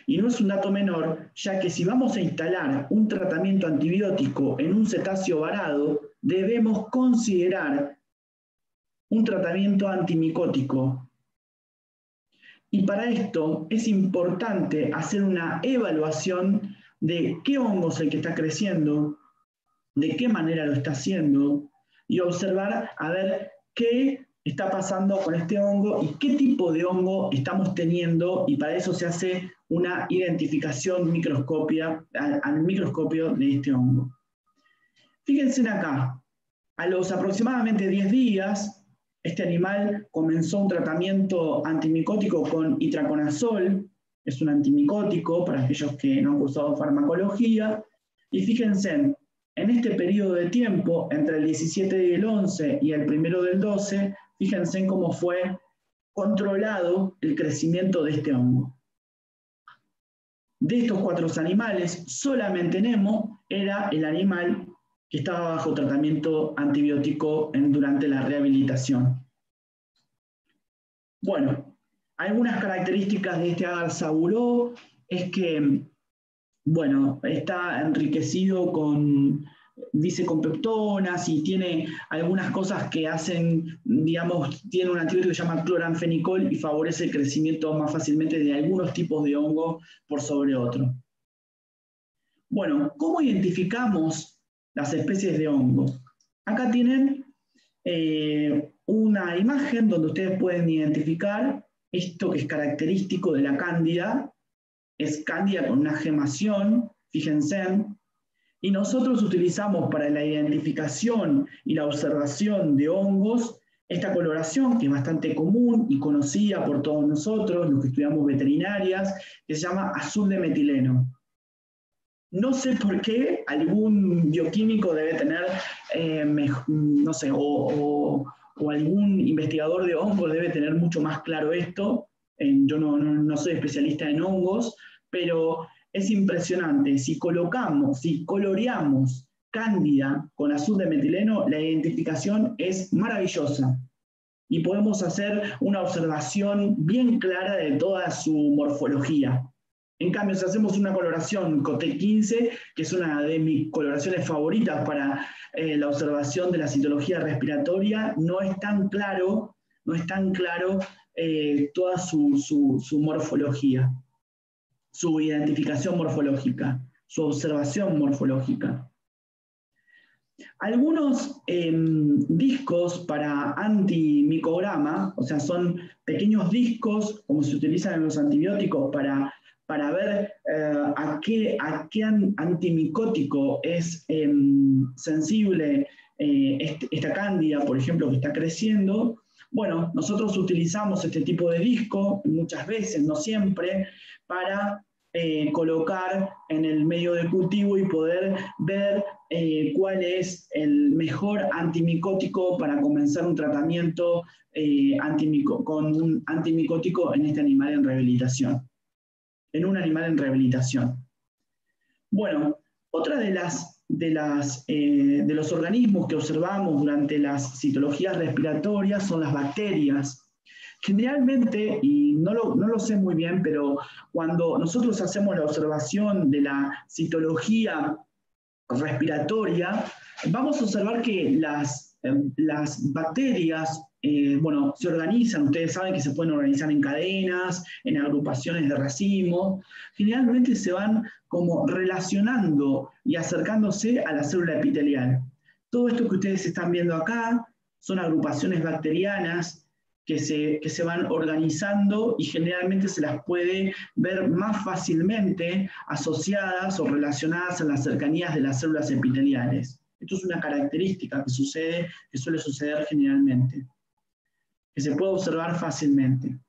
C: Y no es un dato menor, ya que si vamos a instalar un tratamiento antibiótico en un cetáceo varado, debemos considerar un tratamiento antimicótico. Y para esto es importante hacer una evaluación de qué hongo es el que está creciendo, de qué manera lo está haciendo, y observar a ver qué está pasando con este hongo y qué tipo de hongo estamos teniendo, y para eso se hace una identificación microscopia, al, microscopio de este hongo. Fíjense acá, a los aproximadamente 10 días, este animal comenzó un tratamiento antimicótico con itraconazol, es un antimicótico para aquellos que no han cursado farmacología. Y fíjense, en este periodo de tiempo, entre el 17 y el 11 y el primero del 12, fíjense cómo fue controlado el crecimiento de este hongo. De estos cuatro animales, solamente Nemo era el animal que estaba bajo tratamiento antibiótico durante la rehabilitación. Bueno, algunas características de este agar saburó es que, bueno, está enriquecido con, dice, con peptonas y tiene algunas cosas que hacen, digamos, tiene un antibiótico que se llama cloranfenicol y favorece el crecimiento más fácilmente de algunos tipos de hongo por sobre otro. Bueno, ¿cómo identificamos las especies de hongo? Acá tienen eh, una imagen donde ustedes pueden identificar esto que es característico de la cándida, es cándida con una gemación, fíjense, y nosotros utilizamos para la identificación y la observación de hongos esta coloración, que es bastante común y conocida por todos nosotros, los que estudiamos veterinarias, que se llama azul de metileno. No sé por qué algún bioquímico debe tener, eh, no sé, o, algún investigador de hongos debe tener mucho más claro esto. yo no, soy especialista en hongos, pero es impresionante. Si colocamos, si coloreamos cándida con azul de metileno, la identificación es maravillosa. Y podemos hacer una observación bien clara de toda su morfología. En cambio, si hacemos una coloración COTE 15, que es una de mis coloraciones favoritas para eh, la observación de la citología respiratoria, no es tan claro, no es tan claro eh, toda su, morfología, su identificación morfológica, su observación morfológica. Algunos em, discos para antimicograma, o sea, son pequeños discos, como se utilizan en los antibióticos para para ver eh, a, qué, a, qué, antimicótico es em, sensible eh, este, esta cándida, por ejemplo, que está creciendo. Bueno, nosotros utilizamos este tipo de disco muchas veces, no siempre, para eh, colocar en el medio de cultivo y poder ver cuál es el mejor antimicótico para comenzar un tratamiento con un antimicótico en este animal en rehabilitación en un animal en rehabilitación. Bueno, otra de, las, de, las, eh, de los organismos que observamos durante las citologías respiratorias son las bacterias. Generalmente, y no lo, no lo, sé muy bien, pero cuando nosotros hacemos la observación de la citología respiratoria, vamos a observar que las, eh, las bacterias eh, bueno, se organizan, ustedes saben que se pueden organizar en cadenas, en agrupaciones de racimos, generalmente se van como relacionando y acercándose a la célula epitelial. Todo esto que ustedes están viendo acá son agrupaciones bacterianas que se, que se van organizando y generalmente se las puede ver más fácilmente asociadas o relacionadas a las cercanías de las células epiteliales. Esto es una característica que sucede, que suele suceder generalmente, que se puede observar fácilmente.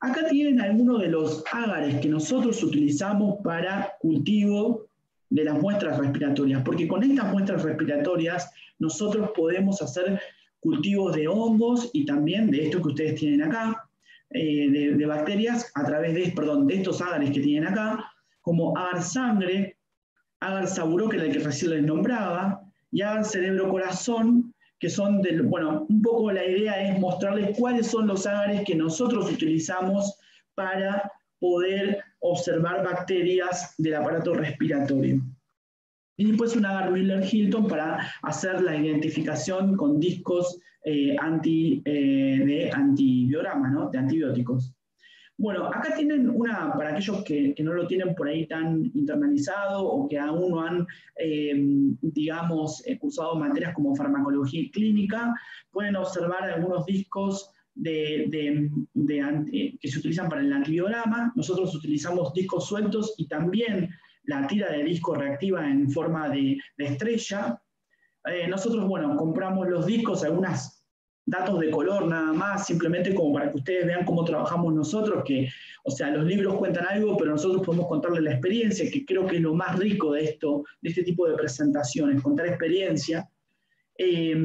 C: Acá tienen algunos de los ágares que nosotros utilizamos para cultivo de las muestras respiratorias, porque con estas muestras respiratorias nosotros podemos hacer cultivos de hongos y también de esto que ustedes tienen acá, eh, de, bacterias a través de, perdón, de estos ágares que tienen acá, como agar sangre, agar saburó, que era el que recién les nombraba, y agar cerebro corazón, que son del, bueno, un poco la idea es mostrarles cuáles son los agares que nosotros utilizamos para poder observar bacterias del aparato respiratorio. Y después un agar Müller-Hilton para hacer la identificación con discos eh, anti, eh, de antibiograma, ¿no? de antibióticos. Bueno, acá tienen una, para aquellos que, no lo tienen por ahí tan internalizado o que aún no han, eh, digamos, cursado materias como farmacología y clínica, pueden observar algunos discos de, que se utilizan para el antibiograma. Nosotros utilizamos discos sueltos y también la tira de disco reactiva en forma de, estrella. Eh, nosotros, bueno, compramos los discos, algunas datos de color nada más, simplemente como para que ustedes vean cómo trabajamos nosotros, que, o sea, los libros cuentan algo, pero nosotros podemos contarles la experiencia, que creo que es lo más rico de esto, de este tipo de presentaciones, contar experiencia. Eh,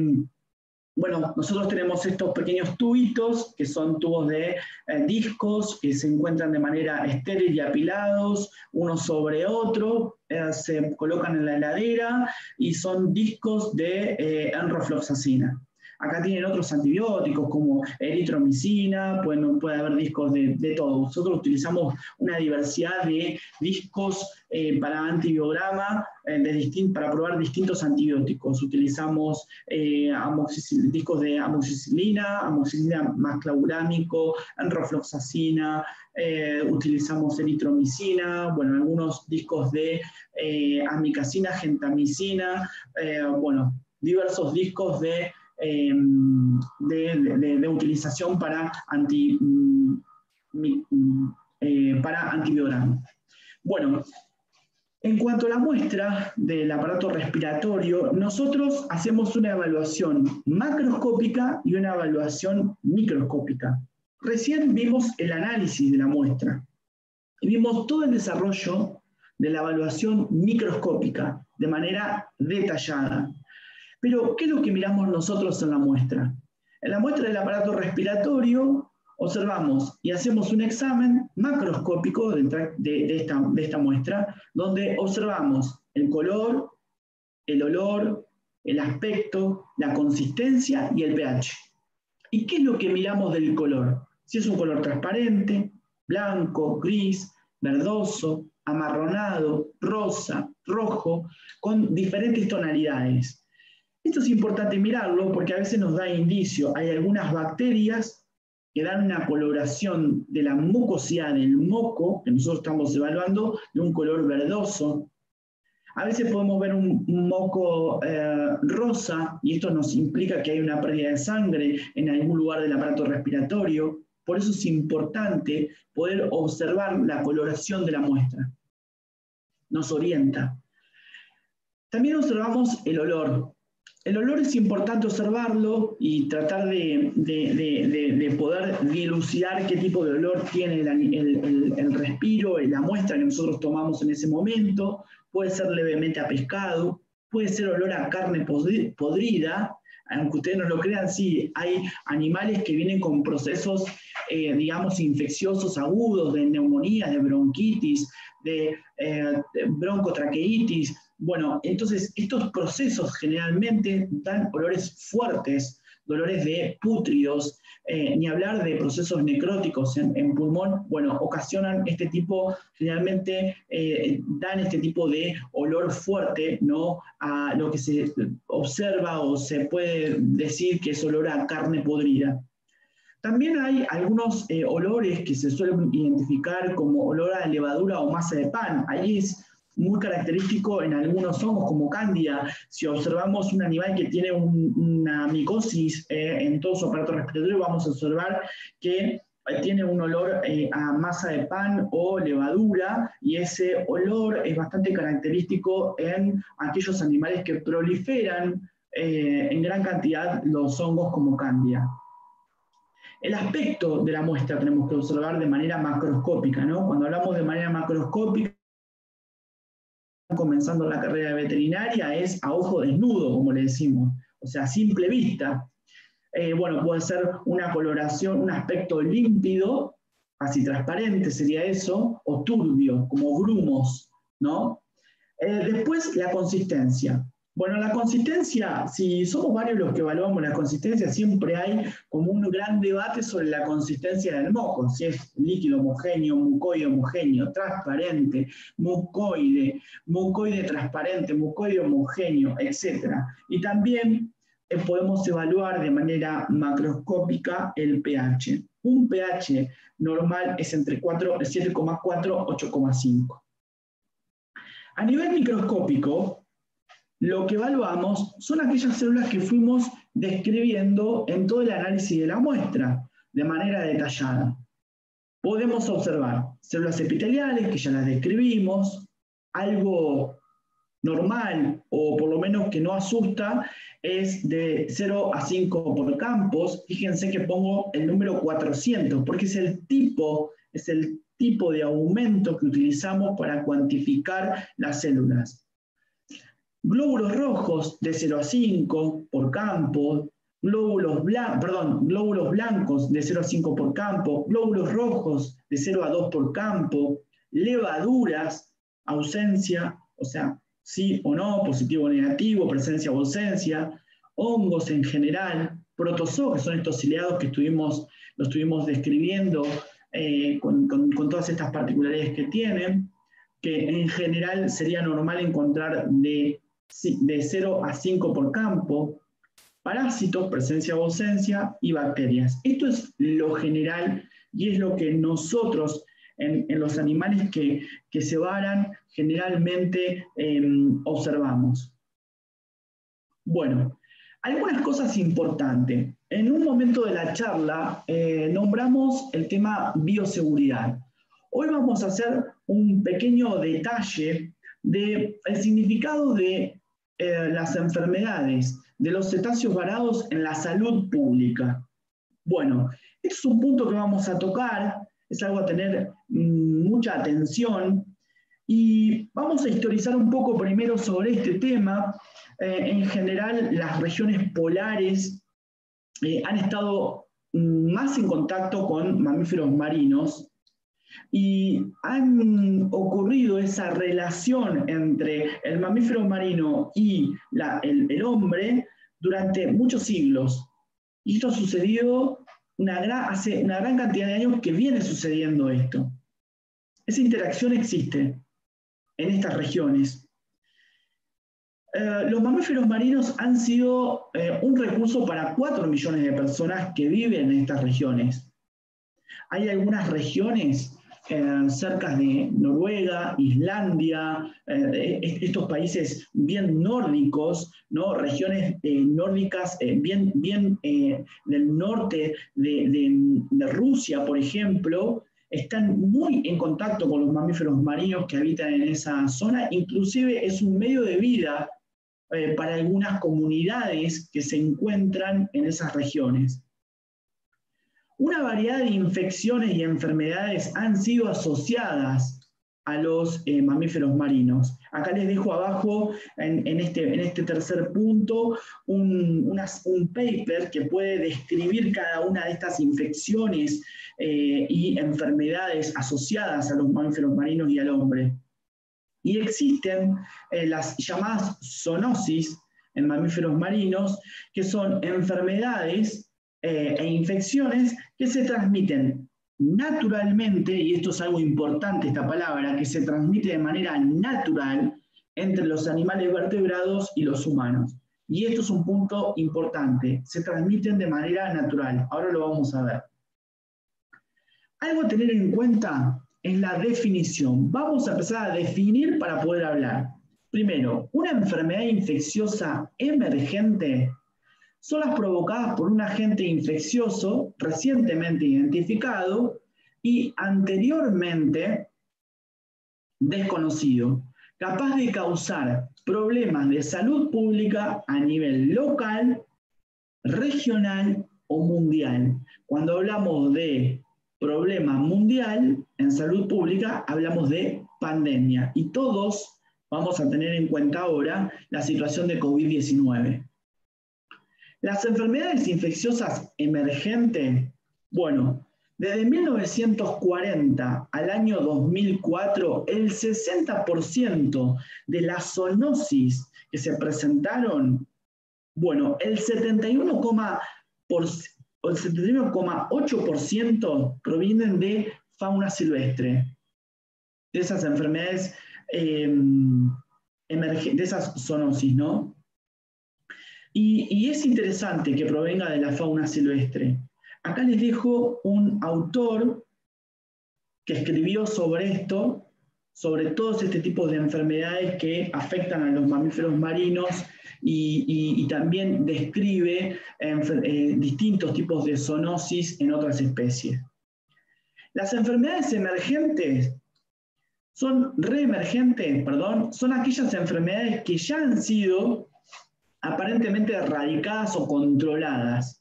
C: bueno, nosotros tenemos estos pequeños tubitos, que son tubos de eh, discos, que se encuentran de manera estéril y apilados, uno sobre otro, eh, se colocan en la heladera y son discos de enrofloxacina. Acá tienen otros antibióticos como eritromicina, puede haber discos de, de, todo. Nosotros utilizamos una diversidad de discos eh, para antibiograma, eh, de para probar distintos antibióticos. Utilizamos eh, discos de amoxicilina, amoxicilina más clavurámico, enrofloxacina, utilizamos eritromicina, bueno, algunos discos de amicacina, gentamicina, bueno, diversos discos de Em, de, utilización para, anti, mm, mm, eh, para. Bueno, en cuanto a la muestra del aparato respiratorio, nosotros hacemos una evaluación macroscópica y una evaluación microscópica. Recién vimos el análisis de la muestra y vimos todo el desarrollo de la evaluación microscópica de manera detallada. Pero, ¿qué es lo que miramos nosotros en la muestra? En la muestra del aparato respiratorio observamos y hacemos un examen macroscópico de, esta, muestra, donde observamos el color, el olor, el aspecto, la consistencia y el pH. ¿Y qué es lo que miramos del color? Si es un color transparente, blanco, gris, verdoso, amarronado, rosa, rojo, con diferentes tonalidades. Esto es importante mirarlo porque a veces nos da indicio. Hay algunas bacterias que dan una coloración de la mucosidad del moco, que nosotros estamos evaluando, de un color verdoso. A veces podemos ver un, moco eh, rosa y esto nos implica que hay una pérdida de sangre en algún lugar del aparato respiratorio. Por eso es importante poder observar la coloración de la muestra. Nos orienta. También observamos el olor. El olor es importante observarlo y tratar de, poder dilucidar qué tipo de olor tiene el, respiro, la muestra que nosotros tomamos en ese momento. Puede ser levemente a pescado, puede ser olor a carne podrida, aunque ustedes no lo crean, sí, hay animales que vienen con procesos, eh, digamos, infecciosos agudos, de neumonía, de bronquitis, de, eh, de broncotraqueitis, bueno, entonces estos procesos generalmente dan olores fuertes, dolores de pútridos, eh, ni hablar de procesos necróticos en, pulmón, bueno, ocasionan este tipo, generalmente eh, dan este tipo de olor fuerte, ¿no? A lo que se observa o se puede decir que es olor a carne podrida. También hay algunos eh, olores que se suelen identificar como olor a levadura o masa de pan. Muy característico en algunos hongos como Cándida. Si observamos un animal que tiene una micosis eh, en todo su aparato respiratorio, vamos a observar que tiene un olor eh, a masa de pan o levadura y ese olor es bastante característico en aquellos animales que proliferan eh, en gran cantidad los hongos como Cándida. El aspecto de la muestra tenemos que observar de manera macroscópica, ¿no? Cuando hablamos de manera macroscópica, comenzando la carrera de veterinaria, es a ojo desnudo, como le decimos, o sea, a simple vista. Eh, bueno, puede ser una coloración, un aspecto límpido, así transparente sería eso, o turbio, como grumos, ¿no? Eh, después, la consistencia. Bueno, la consistencia, si somos varios los que evaluamos la consistencia, siempre hay como un gran debate sobre la consistencia del moco, si es líquido homogéneo, mucoide homogéneo, transparente, mucoide, mucoide transparente, mucoide homogéneo, etc. Y también eh, podemos evaluar de manera macroscópica el pH. Un pH normal es entre 7,4 y 8,5. A nivel microscópico, lo que evaluamos son aquellas células que fuimos describiendo en todo el análisis de la muestra, de manera detallada. Podemos observar células epiteliales, que ya las describimos, algo normal o por lo menos que no asusta es de 0 a 5 por campos. Fíjense que pongo el número 400 porque es el tipo, es el tipo de aumento que utilizamos para cuantificar las células. Glóbulos rojos de 0 a 5 por campo, glóbulos, perdón, glóbulos blancos de 0 a 5 por campo, glóbulos rojos de 0 a 2 por campo, levaduras, ausencia, o sea, sí o no, positivo o negativo, presencia o ausencia, hongos en general, protozoos, que son estos ciliados que estuvimos, lo estuvimos describiendo eh, con, todas estas particularidades que tienen, que en general sería normal encontrar de, de 0 a 5 por campo, parásitos, presencia o ausencia, y bacterias. Esto es lo general y es lo que nosotros en, los animales que, se varan generalmente em, observamos. Bueno, algunas cosas importantes. En un momento de la charla eh, nombramos el tema bioseguridad. Hoy vamos a hacer un pequeño detalle del significado de eh, las enfermedades de los cetáceos varados en la salud pública. Bueno, este es un punto que vamos a tocar es algo a tener mm, mucha atención. Y vamos a historizar un poco primero sobre este tema. Eh, en general, las regiones polares eh, han estado mm, más en contacto con mamíferos marinos y han ocurrido esa relación entre el mamífero marino y el, hombre durante muchos siglos. Y esto ha sucedido hace una gran cantidad de años que viene sucediendo esto. Esa interacción existe en estas regiones. Eh, los mamíferos marinos han sido eh, un recurso para 4 millones de personas que viven en estas regiones. Hay algunas regiones eh, cerca de Noruega, Islandia, eh, estos países bien nórdicos, ¿no? regiones eh, nórdicas bien, bien del norte de, de, Rusia, por ejemplo, están muy en contacto con los mamíferos marinos que habitan en esa zona, inclusive es un medio de vida para algunas comunidades que se encuentran en esas regiones. Una variedad de infecciones y enfermedades han sido asociadas a los eh, mamíferos marinos. Acá les dejo abajo, en, este, en este, tercer punto, un, paper que puede describir cada una de estas infecciones eh, y enfermedades asociadas a los mamíferos marinos y al hombre. Y existen eh, las llamadas zoonosis en mamíferos marinos, que son enfermedades e infecciones que se transmiten naturalmente, y esto es algo importante esta palabra, que se transmite de manera natural entre los animales vertebrados y los humanos. Y esto es un punto importante, se transmiten de manera natural. Ahora lo vamos a ver. Algo a tener en cuenta es la definición. Vamos a empezar a definir para poder hablar. Primero, una enfermedad infecciosa emergente son las provocadas por un agente infeccioso recientemente identificado y anteriormente desconocido, capaz de causar problemas de salud pública a nivel local, regional o mundial. Cuando hablamos de problema mundial en salud pública, hablamos de pandemia y todos vamos a tener en cuenta ahora la situación de COVID-19. Las enfermedades infecciosas emergentes, bueno, desde 1940 al año 2004, el 60% de las zoonosis que se presentaron, bueno, el 71,8% provienen de fauna silvestre, de esas enfermedades, em, de esas zoonosis, ¿no? Y es interesante que provenga de la fauna silvestre. Acá les dejo un autor que escribió sobre esto, sobre todos este tipo de enfermedades que afectan a los mamíferos marinos y, también describe eh, distintos tipos de zoonosis en otras especies. Las enfermedades emergentes son reemergentes, perdón, son aquellas enfermedades que ya han sido aparentemente erradicadas o controladas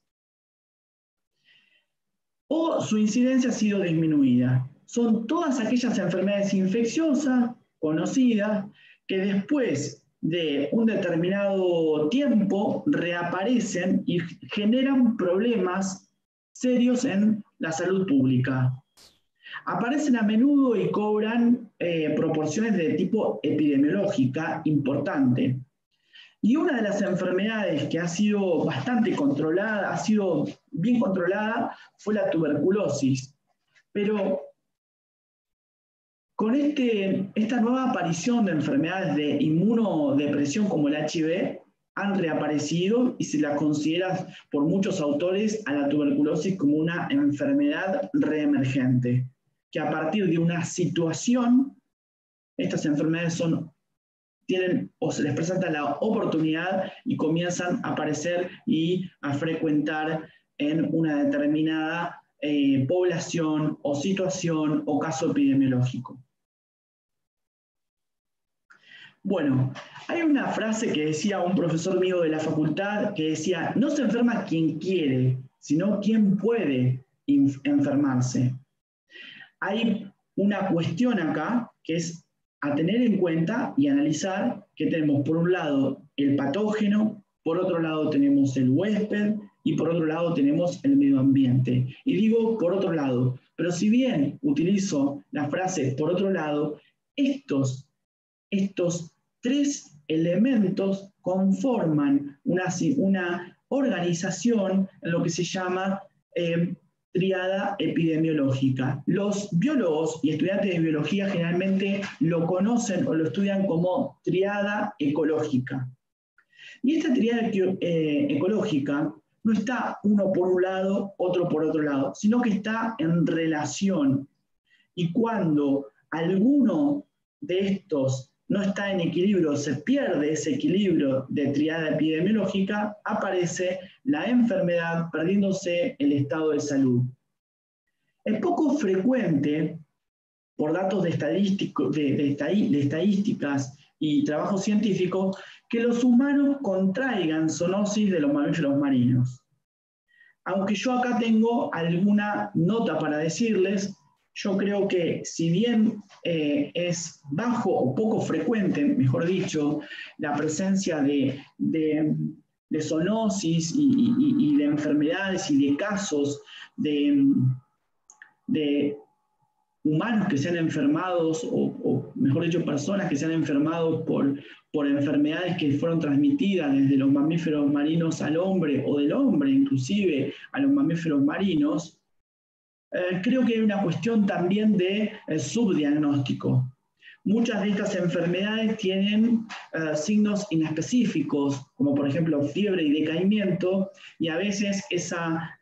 C: o su incidencia ha sido disminuida. Son todas aquellas enfermedades infecciosas conocidas que después de un determinado tiempo reaparecen y generan problemas serios en la salud pública. Aparecen a menudo y cobran eh, proporciones de tipo epidemiológica importante. Y una de las enfermedades que ha sido bastante controlada, ha sido bien controlada, fue la tuberculosis. Pero con este, esta nueva aparición de enfermedades de inmunodepresión como el HIV, han reaparecido y se la considera por muchos autores a la tuberculosis como una enfermedad reemergente, que a partir de una situación, estas enfermedades son tienen o se les presenta la oportunidad y comienzan a aparecer y a frecuentar en una determinada eh, población o situación o caso epidemiológico. Bueno, hay una frase que decía un profesor mío de la facultad que decía, no se enferma quien quiere, sino quien puede enfermarse. Hay una cuestión acá que es a tener en cuenta y analizar que tenemos por un lado el patógeno, por otro lado tenemos el huésped y por otro lado tenemos el medio ambiente. Y digo por otro lado, pero si bien utilizo la frase por otro lado, estos, estos tres elementos conforman una, una organización en lo que se llama eh, triada epidemiológica. Los biólogos y estudiantes de biología generalmente lo conocen o lo estudian como triada ecológica. Y esta triada eh, ecológica no está uno por un lado, otro por otro lado, sino que está en relación. Y cuando alguno de estos no está en equilibrio, se pierde ese equilibrio de triada epidemiológica, aparece la enfermedad perdiéndose el estado de salud. Es poco frecuente, por datos de, de, estadísticas y trabajo científico, que los humanos contraigan zoonosis de los mamíferos marinos. Aunque yo acá tengo alguna nota para decirles, yo creo que si bien eh, es bajo o poco frecuente, mejor dicho, la presencia de, de, zoonosis y, de enfermedades y de casos de, de humanos que se han enfermados, o, mejor dicho, personas que se han por, por enfermedades que fueron transmitidas desde los mamíferos marinos al hombre o del hombre inclusive a los mamíferos marinos, eh, creo que hay una cuestión también de eh, subdiagnóstico. Muchas de estas enfermedades tienen eh, signos inespecíficos, como por ejemplo fiebre y decaimiento, y a veces esa,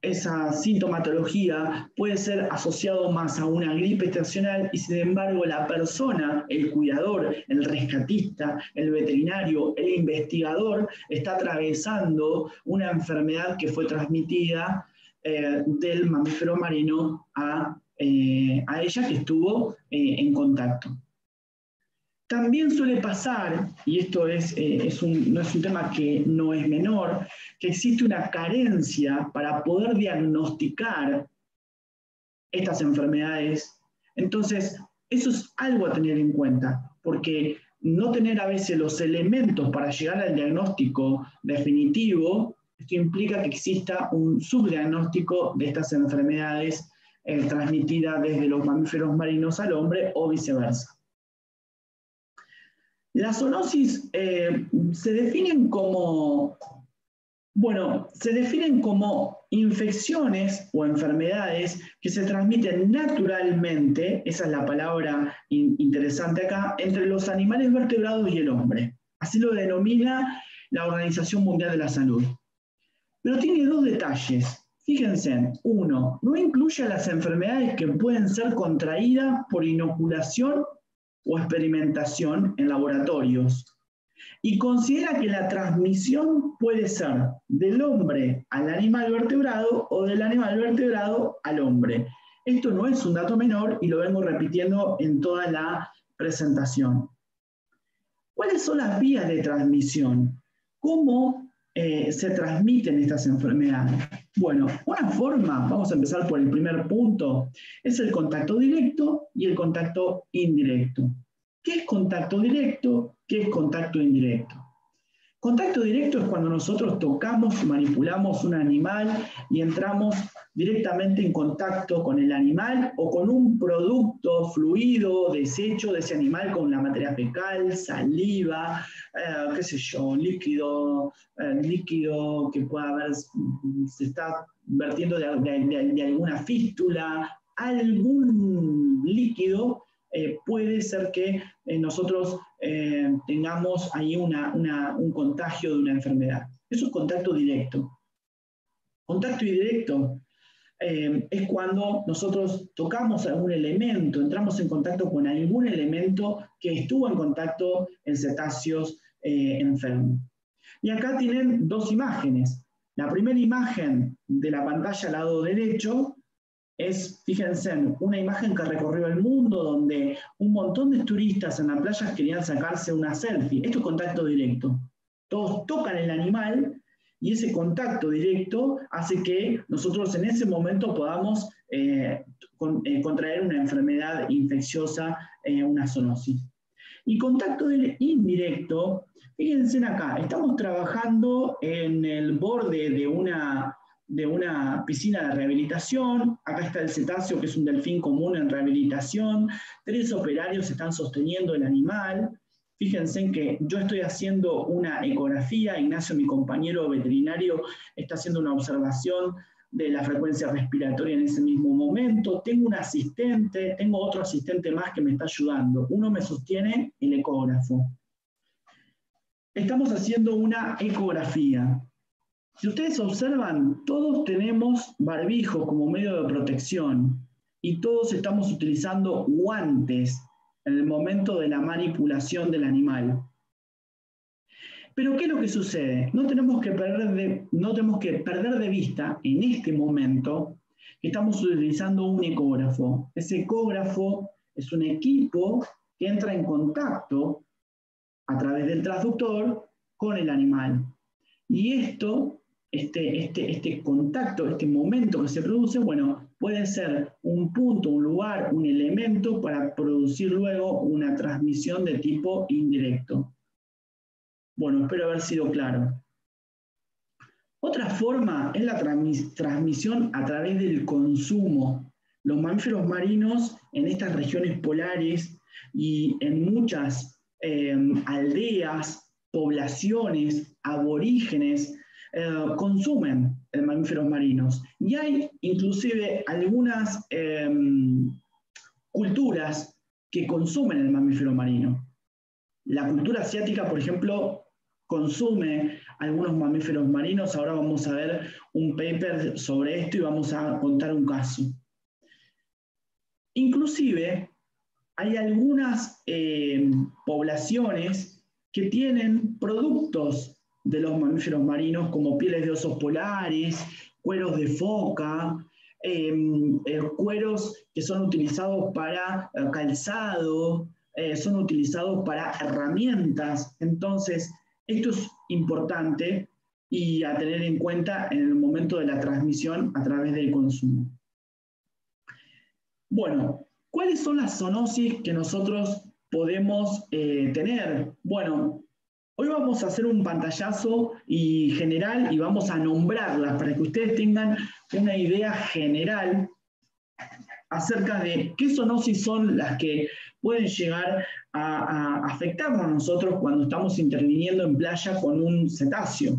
C: esa sintomatología puede ser asociado más a una gripe estacional y sin embargo la persona, el cuidador, el rescatista, el veterinario, el investigador está atravesando una enfermedad que fue transmitida eh, del mamífero marino a, eh, ella que estuvo eh, en contacto. También suele pasar, y esto es, eh, no es un tema que no es menor, que existe una carencia para poder diagnosticar estas enfermedades. Entonces, eso es algo a tener en cuenta, porque no tener a veces los elementos para llegar al diagnóstico definitivo, esto implica que exista un subdiagnóstico de estas enfermedades eh, transmitidas desde los mamíferos marinos al hombre o viceversa. Las zoonosis eh, se definen como, bueno, se definen como infecciones o enfermedades que se transmiten naturalmente, esa es la palabra interesante acá, entre los animales vertebrados y el hombre. Así lo denomina la Organización Mundial de la Salud. Pero tiene dos detalles. Fíjense, uno, no incluye las enfermedades que pueden ser contraídas por inoculación o experimentación en laboratorios y considera que la transmisión puede ser del hombre al animal vertebrado o del animal vertebrado al hombre. Esto no es un dato menor y lo vengo repitiendo en toda la presentación. ¿Cuáles son las vías de transmisión? ¿Cómo eh, se transmiten estas enfermedades? Bueno, una forma, vamos a empezar por el primer punto, es el contacto directo y el contacto indirecto. ¿Qué es contacto directo? ¿Qué es contacto indirecto? Contacto directo es cuando nosotros tocamos manipulamos un animal y entramos directamente en contacto con el animal o con un producto fluido, desecho de ese animal, con la materia fecal, saliva, eh, qué sé yo, líquido, eh, líquido que pueda haber, se está vertiendo de, alguna fístula, algún líquido eh, puede ser que nosotros eh, tengamos ahí un contagio de una enfermedad. Eso es contacto directo. Contacto indirecto eh, es cuando nosotros tocamos algún elemento, entramos en contacto con algún elemento que estuvo en contacto en cetáceos eh, enfermos. Y acá tienen dos imágenes. La primera imagen de la pantalla al lado derecho es, fíjense, una imagen que recorrió el mundo donde un montón de turistas en las playas querían sacarse una selfie. Esto es contacto directo. Todos tocan el animal y ese contacto directo hace que nosotros en ese momento podamos eh, eh, contraer una enfermedad infecciosa, eh, una zoonosis. Y contacto indirecto, fíjense acá, estamos trabajando en el borde de una de una piscina de rehabilitación. Acá está el cetáceo, que es un delfín común en rehabilitación. Tres operarios están sosteniendo el animal. Fíjense en que yo estoy haciendo una ecografía, Ignacio, mi compañero veterinario, está haciendo una observación de la frecuencia respiratoria en ese mismo momento. Tengo un asistente, tengo otro asistente más que me está ayudando. Uno me sostiene el ecógrafo. Estamos haciendo una ecografía. Si ustedes observan, todos tenemos barbijo como medio de protección y todos estamos utilizando guantes en el momento de la manipulación del animal. Pero ¿qué es lo que sucede? No tenemos que perder de, no tenemos que perder de vista en este momento que estamos utilizando un ecógrafo. Ese ecógrafo es un equipo que entra en contacto a través del transductor con el animal. Y esto este, este, este contacto, este momento que se produce, bueno, puede ser un punto, un lugar, un elemento para producir luego una transmisión de tipo indirecto. Bueno, espero haber sido claro. Otra forma es la transmisión a través del consumo. Los mamíferos marinos en estas regiones polares y en muchas eh, aldeas, poblaciones, aborígenes, eh, consumen mamíferos marinos. Y hay inclusive algunas em, culturas que consumen el mamífero marino. La cultura asiática, por ejemplo, consume algunos mamíferos marinos. Ahora vamos a ver un paper sobre esto y vamos a contar un caso. Inclusive, hay algunas eh, poblaciones que tienen productos de los mamíferos marinos como pieles de osos polares, cueros de foca, em, eh, cueros que son utilizados para eh, calzado, son utilizados para herramientas. Entonces, esto es importante y a tener en cuenta en el momento de la transmisión a través del consumo. Bueno, ¿cuáles son las zoonosis que nosotros podemos eh, tener? Bueno, hoy vamos a hacer un pantallazo y general y vamos a nombrarlas para que ustedes tengan una idea general acerca de qué zoonosis son las que pueden llegar a, afectarnos a nosotros cuando estamos interviniendo en playa con un cetáceo.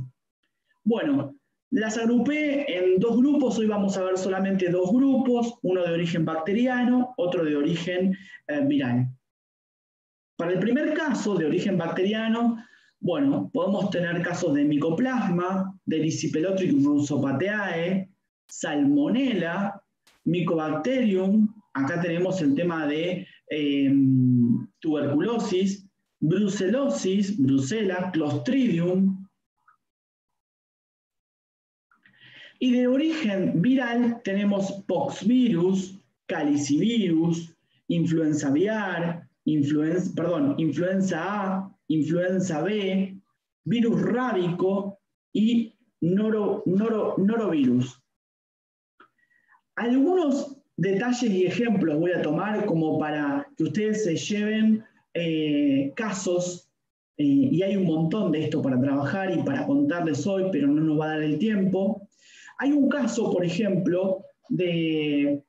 C: Bueno, las agrupé en dos grupos, hoy vamos a ver solamente dos grupos, uno de origen bacteriano, otro de origen eh, viral. Para el primer caso de origen bacteriano, bueno, podemos tener casos de micoplasma, de rusopateae, salmonella, Mycobacterium, acá tenemos el tema de em, tuberculosis, brucelosis, brucela, clostridium. Y de origen viral tenemos poxvirus, calicivirus, influenza aviar, influenza, perdón, influenza A, influenza B, virus rábico y norovirus. Algunos detalles y ejemplos voy a tomar como para que ustedes se lleven eh, casos, eh, y hay un montón de esto para trabajar y para contarles hoy, pero no nos va a dar el tiempo. Hay un caso, por ejemplo, de,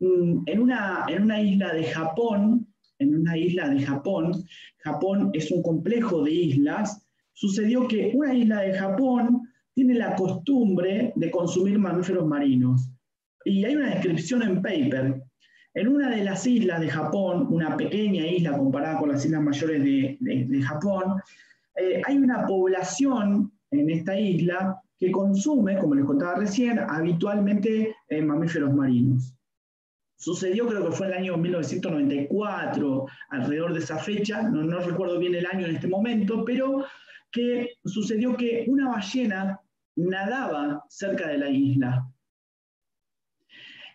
C: mm, en, una, en una isla de Japón, en una isla de Japón, Japón es un complejo de islas, sucedió que una isla de Japón tiene la costumbre de consumir mamíferos marinos y hay una descripción en paper. En una de las islas de Japón, una pequeña isla comparada con las islas mayores de, Japón, eh, hay una población en esta isla que consume, como les contaba recién, habitualmente eh, mamíferos marinos. Sucedió, creo que fue en el año 1994, alrededor de esa fecha, no, recuerdo bien el año en este momento, pero que sucedió que una ballena nadaba cerca de la isla.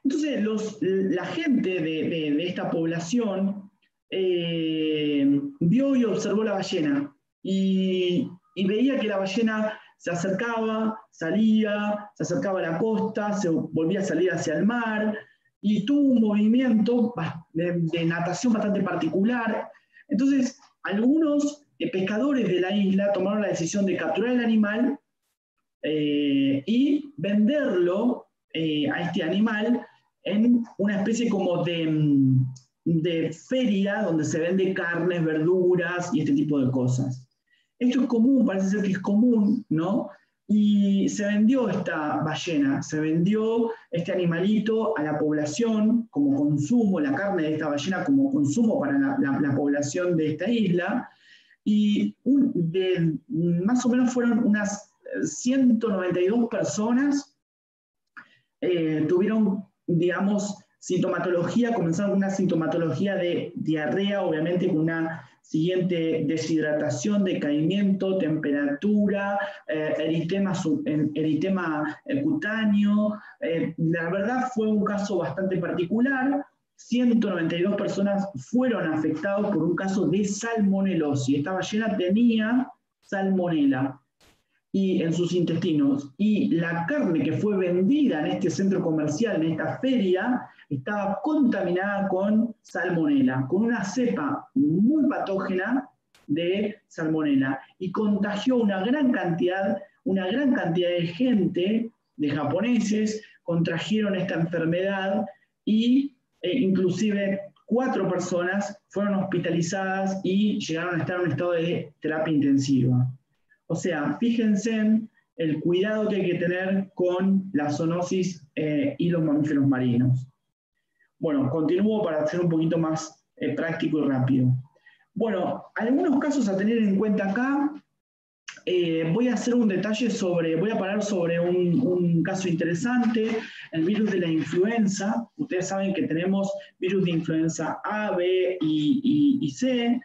C: Entonces, la gente de, esta población eh, vio y observó la ballena y, veía que la ballena se acercaba, salía, se acercaba a la costa, se volvía a salir hacia el mar y tuvo un movimiento de, natación bastante particular. Entonces, algunos eh, pescadores de la isla tomaron la decisión de capturar el animal eh, y venderlo a este animal en una especie como mm, de, feria donde se vende carnes, verduras y este tipo de cosas. Esto es común, parece ser que es común, ¿no? Y se vendió esta ballena, se vendió este animalito a la población como consumo, la carne de esta ballena como consumo para la, población de esta isla. Y más o menos fueron unas 192 personas, eh, tuvieron digamos, sintomatología, comenzaron con una sintomatología de diarrea, obviamente con una siguiente deshidratación, decaimiento, temperatura, eh, eritema, eritema eh, cutáneo. Eh, la verdad fue un caso bastante particular. 192 personas fueron afectadas por un caso de salmonelosis. Esta ballena tenía salmonela y en sus intestinos. Y la carne que fue vendida en este centro comercial, en esta feria, estaba contaminada con salmonela, con una cepa muy patógena de salmonela y contagió una gran cantidad, una gran cantidad de gente, de japoneses, contrajeron esta enfermedad y e inclusive cuatro personas fueron hospitalizadas y llegaron a estar en un estado de terapia intensiva. O sea, fíjense en el cuidado que hay que tener con la zoonosis eh, y los mamíferos marinos. Bueno, continúo para ser un poquito más eh, práctico y rápido. Bueno, algunos casos a tener en cuenta acá. eh, voy a hacer un detalle sobre, voy a parar sobre un, caso interesante, el virus de la influenza. Ustedes saben que tenemos virus de influenza A, B y C.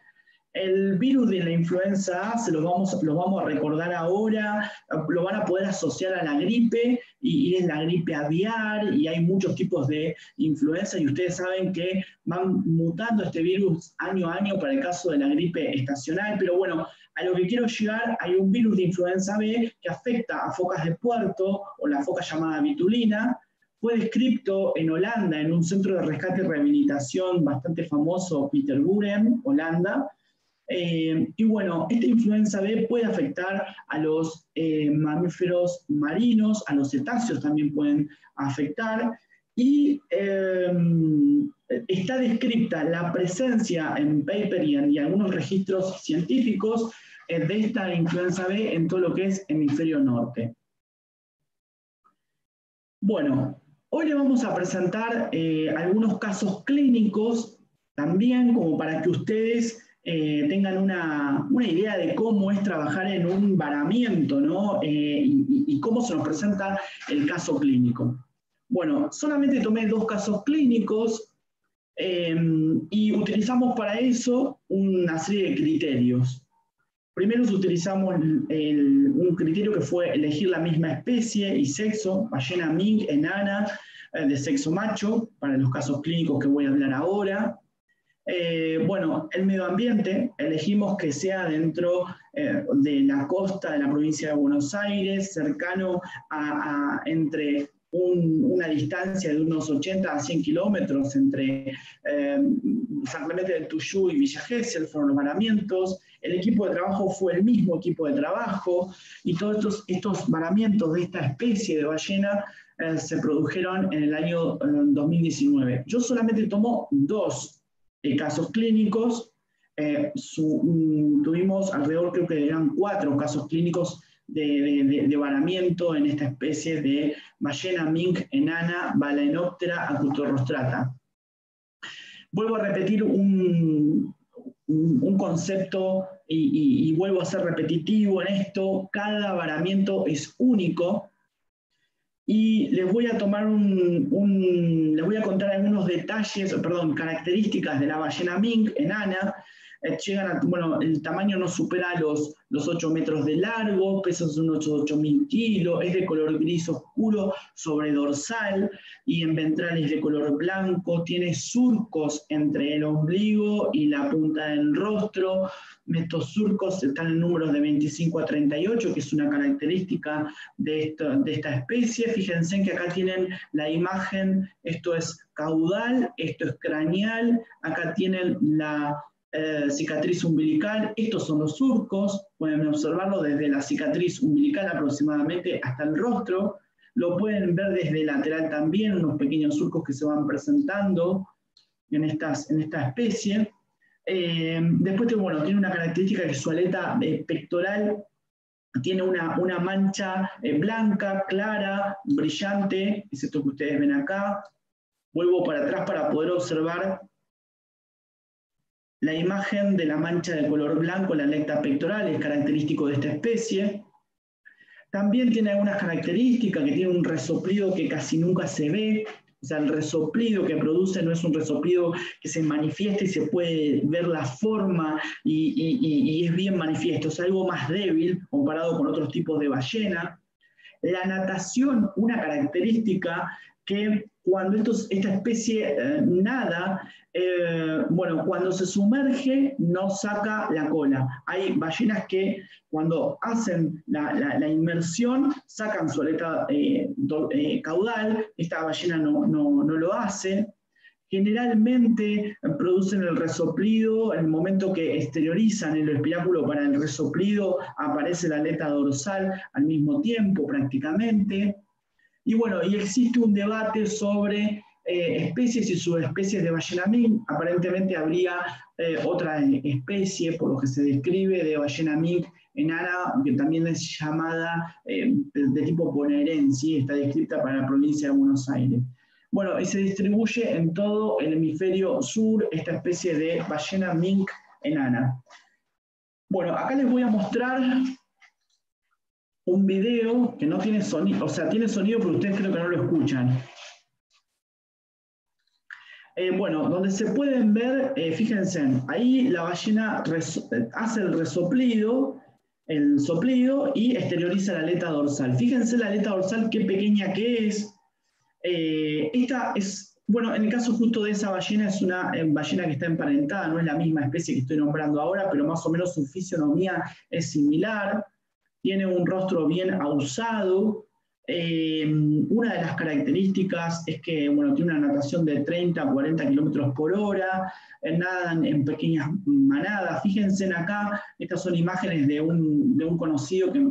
C: El virus de la influenza A se lo vamos, a recordar ahora, lo van a poder asociar a la gripe y, es la gripe aviar y hay muchos tipos de influenza y ustedes saben que van mutando este virus año a año para el caso de la gripe estacional, pero bueno, a lo que quiero llegar, hay un virus de influenza B que afecta a focas de puerto o la foca llamada vitulina, fue descrito en Holanda, en un centro de rescate y rehabilitación bastante famoso, Peter Buren, Holanda, eh, y bueno, esta influenza B puede afectar a los eh, mamíferos marinos, a los cetáceos también pueden afectar. Y eh, está descrita la presencia en paper y en algunos registros científicos de esta influenza B en todo lo que es hemisferio norte. Bueno, hoy le vamos a presentar algunos casos clínicos también como para que ustedes eh, tengan una, idea de cómo es trabajar en un varamiento ¿no? Eh, y, cómo se nos presenta el caso clínico. Bueno, solamente tomé dos casos clínicos eh, y utilizamos para eso una serie de criterios. Primero utilizamos un criterio que fue elegir la misma especie y sexo, ballena mink, enana, de sexo macho, para los casos clínicos que voy a hablar ahora. Eh, bueno, el medio ambiente, elegimos que sea dentro eh, de la costa de la provincia de Buenos Aires, cercano a, entre una distancia de unos 80 a 100 kilómetros entre eh, San Clemente del Tuyú y Villa Gesell, fueron los varamientos. El equipo de trabajo fue el mismo equipo de trabajo y todos estos, estos varamientos de esta especie de ballena se produjeron en el año 2019. Yo solamente tomo dos casos clínicos. Eh, tuvimos alrededor, creo que eran cuatro casos clínicos de, varamiento en esta especie de ballena mink enana Balaenoptera acutorrostrata. Vuelvo a repetir un, un, concepto y, vuelvo a ser repetitivo en esto. Cada varamiento es único y les voy a tomar un, les voy a contar algunos detalles, perdón, características de la ballena mink enana. Eh, llegan bueno, el tamaño no supera los, los 8 metros de largo, pesa unos 8.000 kilos, es de color gris oscuro sobre dorsal y en ventral es de color blanco, tiene surcos entre el ombligo y la punta del rostro, estos surcos están en números de 25 a 38, que es una característica de, de esta especie. Fíjense en que acá tienen la imagen, esto es caudal, esto es craneal, acá tienen la eh, cicatriz umbilical, estos son los surcos, pueden observarlo desde la cicatriz umbilical aproximadamente hasta el rostro, lo pueden ver desde lateral también, unos pequeños surcos que se van presentando en, estas, en esta especie. Eh, después, bueno, tiene una característica que su aleta eh, pectoral tiene una, mancha eh, blanca, clara, brillante, es esto que ustedes ven acá. Vuelvo para atrás para poder observar la imagen de la mancha de color blanco, la aleta pectoral, es característico de esta especie. También tiene algunas características, que tiene un resoplido que casi nunca se ve, o sea, el resoplido que produce no es un resoplido que se manifiesta y se puede ver la forma y, es bien manifiesto, es algo más débil comparado con otros tipos de ballena. La natación, una característica que cuando esta especie eh, nada, eh, bueno, cuando se sumerge no saca la cola. Hay ballenas que cuando hacen la, inmersión sacan su aleta eh, caudal, esta ballena no, no, no lo hace. Generalmente producen el resoplido, en el momento que exteriorizan el espiráculo para el resoplido, aparece la aleta dorsal al mismo tiempo prácticamente. Y bueno, y existe un debate sobre eh, especies y subespecies de ballena mink. Aparentemente habría eh, otra especie, por lo que se describe, de ballena mink enana, que también es llamada eh, de, tipo bonaerense, está descrita para la provincia de Buenos Aires. Bueno, y se distribuye en todo el hemisferio sur esta especie de ballena mink enana. Bueno, acá les voy a mostrar un video que no tiene sonido, o sea, tiene sonido, pero ustedes creo que no lo escuchan. Eh, bueno, donde se pueden ver, eh, fíjense, ahí la ballena hace el resoplido, el soplido y exterioriza la aleta dorsal. Fíjense la aleta dorsal qué pequeña que es. Eh, esta es, bueno, en el caso justo de esa ballena es una ballena que está emparentada, no es la misma especie que estoy nombrando ahora, pero más o menos su fisionomía es similar. Tiene un rostro bien ausado, eh, una de las características es que bueno, tiene una natación de 30 a 40 kilómetros por hora, eh, nadan en pequeñas manadas. Fíjense en acá, estas son imágenes de un, de un conocido que,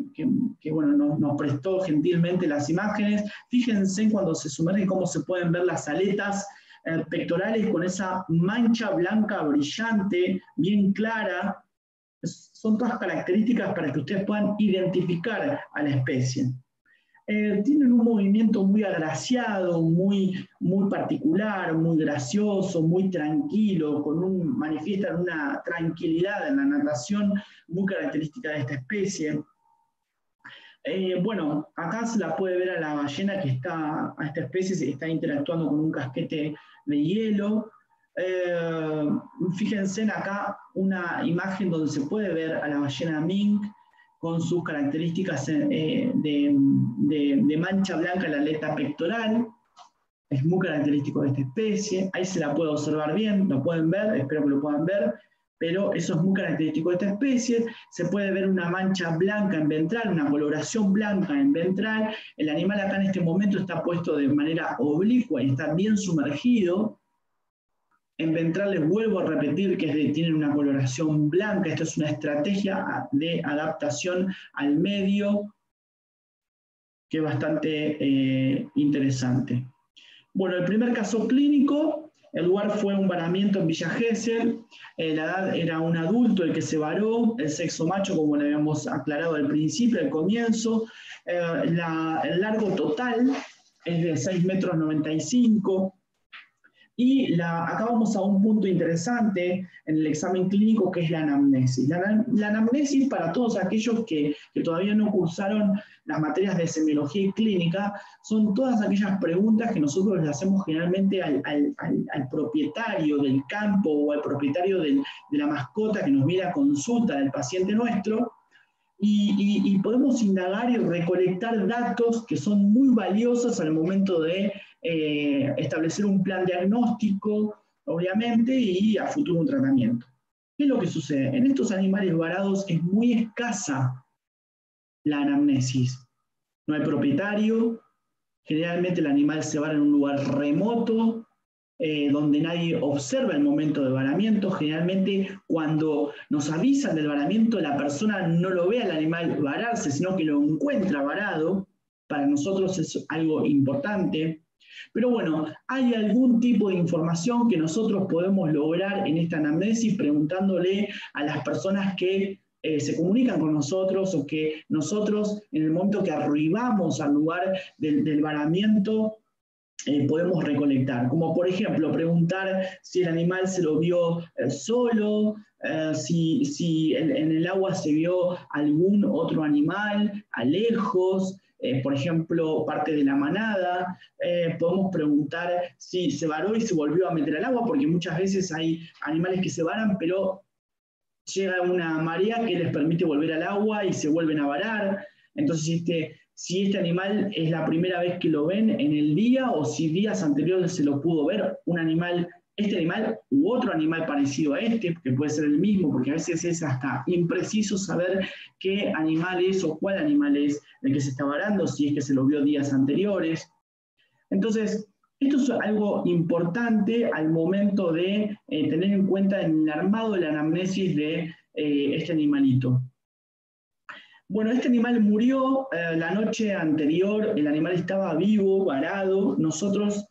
C: que, bueno, nos, prestó gentilmente las imágenes. Fíjense cuando se sumerge cómo se pueden ver las aletas eh, pectorales con esa mancha blanca brillante, bien clara. Son todas características para que ustedes puedan identificar a la especie. Eh, tienen un movimiento muy agraciado, muy, muy particular, muy gracioso, muy tranquilo, con un, manifiestan una tranquilidad en la natación muy característica de esta especie. Eh, bueno, acá se la puede ver a la ballena que está, a esta especie, está interactuando con un casquete de hielo. Eh, fíjense en acá una imagen donde se puede ver a la ballena mink con sus características eh, de, mancha blanca en la aleta pectoral. Es muy característico de esta especie. Ahí se la puede observar bien, lo pueden ver, espero que lo puedan ver, pero eso es muy característico de esta especie. Se puede ver una mancha blanca en ventral, una coloración blanca en ventral. El animal acá en este momento está puesto de manera oblicua y está bien sumergido. En ventral les vuelvo a repetir que tienen una coloración blanca. Esto es una estrategia de adaptación al medio que es bastante eh, interesante. Bueno, el primer caso clínico, el lugar fue un varamiento en Villa Gesell. Eh, la edad era un adulto el que se varó, el sexo macho, como le habíamos aclarado al principio, al comienzo. Eh, el largo total es de 6 metros 95 y la, acá vamos a un punto interesante en el examen clínico que es la anamnesis. La, anamnesis para todos aquellos que, todavía no cursaron las materias de semiología y clínica son todas aquellas preguntas que nosotros le hacemos generalmente al, propietario del campo o al propietario de la mascota que nos viene a consulta del paciente nuestro. Y, y podemos indagar y recolectar datos que son muy valiosos al momento de eh, establecer un plan diagnóstico, obviamente, y a futuro un tratamiento. ¿Qué es lo que sucede? En estos animales varados es muy escasa la anamnesis. No hay propietario, generalmente el animal se vara en un lugar remoto, eh, donde nadie observa el momento de varamiento. Generalmente cuando nos avisan del varamiento, la persona no lo ve al animal vararse, sino que lo encuentra varado. Para nosotros es algo importante. Pero bueno, hay algún tipo de información que nosotros podemos lograr en esta anamnesis preguntándole a las personas que eh, se comunican con nosotros o que nosotros en el momento que arribamos al lugar del, varamiento eh, podemos recolectar. Como por ejemplo preguntar si el animal se lo vio eh, solo, si, en, el agua se vio algún otro animal a lejos, eh, por ejemplo, parte de la manada. Eh, podemos preguntar si se varó y se volvió a meter al agua, porque muchas veces hay animales que se varan, pero llega una marea que les permite volver al agua y se vuelven a varar. Entonces, este, si este animal es la primera vez que lo ven en el día o si días anteriores se lo pudo ver, un animal este animal u otro animal parecido a este, que puede ser el mismo, porque a veces es hasta impreciso saber qué animal es o cuál animal es el que se está varando, si es que se lo vio días anteriores. Entonces, esto es algo importante al momento de eh, tener en cuenta en el armado de la anamnesis de eh, este animalito. Bueno, este animal murió eh, la noche anterior, el animal estaba vivo, varado. Nosotros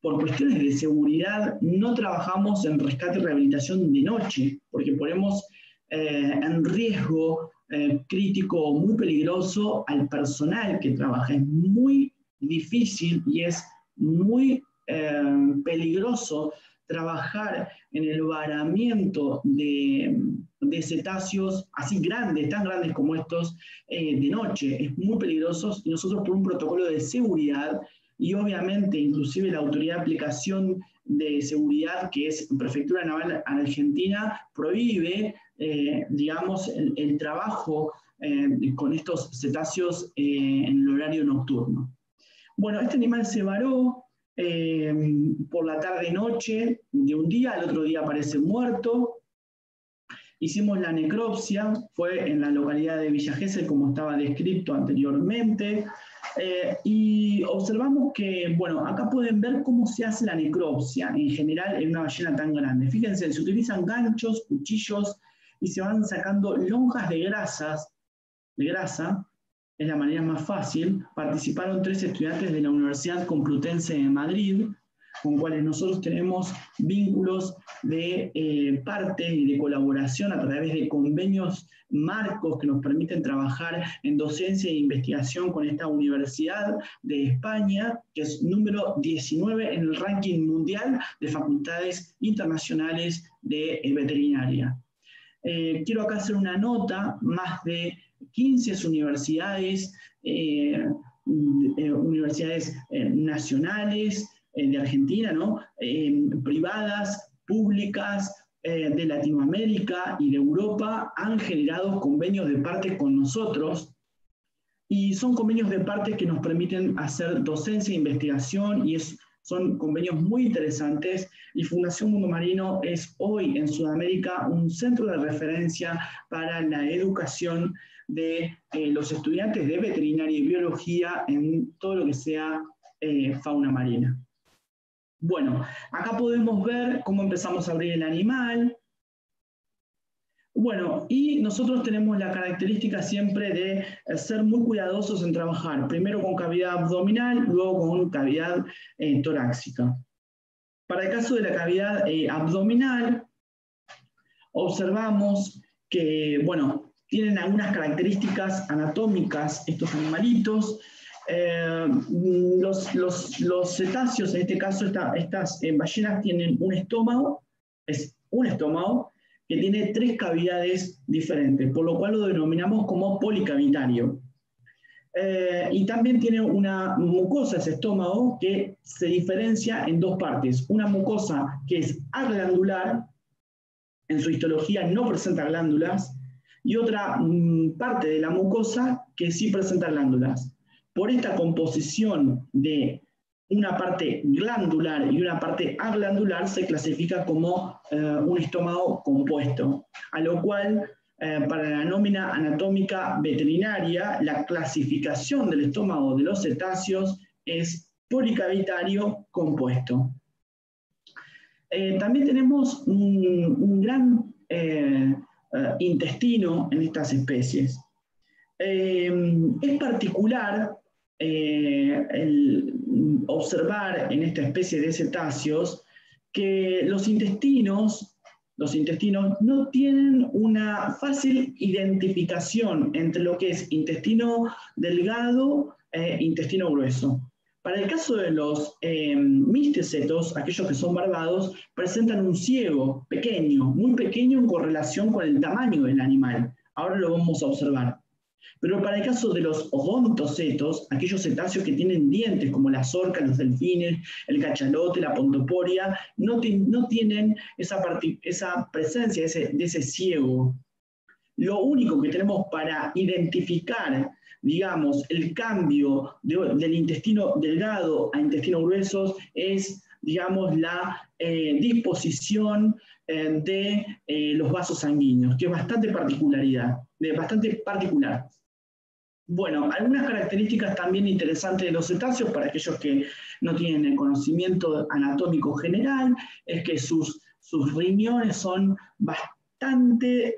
C: por cuestiones de seguridad, no trabajamos en rescate y rehabilitación de noche, porque ponemos eh, en riesgo eh, crítico muy peligroso al personal que trabaja. Es muy difícil y es muy eh, peligroso trabajar en el varamiento de, cetáceos así grandes, tan grandes como estos, eh, de noche. Es muy peligroso y nosotros por un protocolo de seguridad y obviamente inclusive la autoridad de aplicación de seguridad que es Prefectura Naval Argentina prohíbe, eh, digamos, el, trabajo eh, con estos cetáceos en el horario nocturno. Bueno, este animal se varó, eh, por la tarde-noche de un día, al otro día aparece muerto. Hicimos la necropsia, fue en la localidad de Villa Gesell, como estaba descrito anteriormente, eh, y observamos que, bueno, acá pueden ver cómo se hace la necropsia en general en una ballena tan grande. Fíjense, se utilizan ganchos, cuchillos y se van sacando lonjas de grasas, de grasa, es la manera más fácil, participaron tres estudiantes de la Universidad Complutense de Madrid, con cuales nosotros tenemos vínculos de eh, parte y de colaboración a través de convenios marcos que nos permiten trabajar en docencia e investigación con esta universidad de España, que es número 19 en el ranking mundial de facultades internacionales de eh, veterinaria. Eh, quiero acá hacer una nota, más de 15 universidades, universidades eh, de Argentina, ¿no? privadas, públicas, de Latinoamérica y de Europa han generado convenios de parte con nosotros y son convenios de parte que nos permiten hacer docencia e investigación y es, son convenios muy interesantes y Fundación Mundo Marino es hoy en Sudamérica un centro de referencia para la educación de eh, los estudiantes de veterinaria y biología en todo lo que sea eh, fauna marina. Bueno, acá podemos ver cómo empezamos a abrir el animal. Bueno, y nosotros tenemos la característica siempre de eh, ser muy cuidadosos en trabajar, primero con cavidad abdominal, luego con cavidad torácica. Para el caso de la cavidad abdominal, observamos que, bueno, tienen algunas características anatómicas estos animalitos. Eh, los, cetáceos, en este caso estas eh, ballenas, tienen un estómago, es un estómago que tiene tres cavidades diferentes, por lo cual lo denominamos como policavitario. Eh, y también tiene una mucosa ese estómago que se diferencia en dos partes. Una mucosa que es aglandular, en su histología no presenta glándulas, y otra mm, parte de la mucosa que sí presenta glándulas. Por esta composición de una parte glandular y una parte aglandular se clasifica como eh, un estómago compuesto, a lo cual eh, para la nómina anatómica veterinaria la clasificación del estómago de los cetáceos es policavitario compuesto. Eh, también tenemos un, gran intestino en estas especies. Es particular eh, observar en esta especie de cetáceos que los intestinos, los intestinos no tienen una fácil identificación entre lo que es intestino delgado e intestino grueso. Para el caso de los eh, místecetos, aquellos que son barbados, presentan un ciego pequeño, muy pequeño en correlación con el tamaño del animal. Ahora lo vamos a observar. Pero para el caso de los odontocetos, aquellos cetáceos que tienen dientes como las orcas, los delfines, el cachalote, la pontoporia, no, tienen esa, presencia de ese ciego. Lo único que tenemos para identificar digamos, el cambio del intestino delgado a intestino grueso es, digamos, la eh, disposición de eh, los vasos sanguíneos, que es bastante particularidad, de bastante particular. Bueno, algunas características también interesantes de los cetáceos, para aquellos que no tienen el conocimiento anatómico general, es que sus, sus riñones son bastante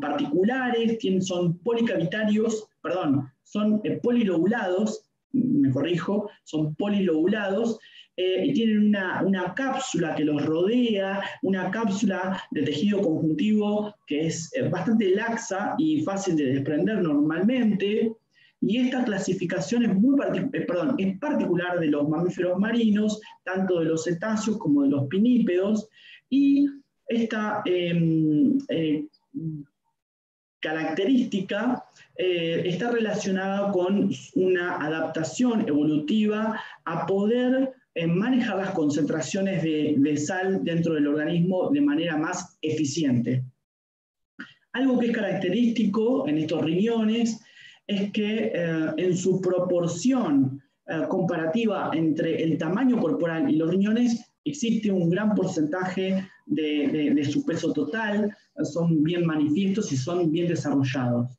C: particulares, tienen, son policavitarios, perdón, son eh, polilobulados, me corrijo, son polilobulados eh, y tienen una, cápsula que los rodea, una cápsula de tejido conjuntivo que es eh, bastante laxa y fácil de desprender normalmente. y esta clasificación es, muy eh, particular de los mamíferos marinos, tanto de los cetáceos como de los pinípedos, y esta em, característica está relacionada con una adaptación evolutiva a poder manejar las concentraciones de, sal dentro del organismo de manera más eficiente. Algo que es característico en estos riñones es que eh, en su proporción eh, comparativa entre el tamaño corporal y los riñones existe un gran porcentaje de, su peso total, son bien manifiestos y son bien desarrollados.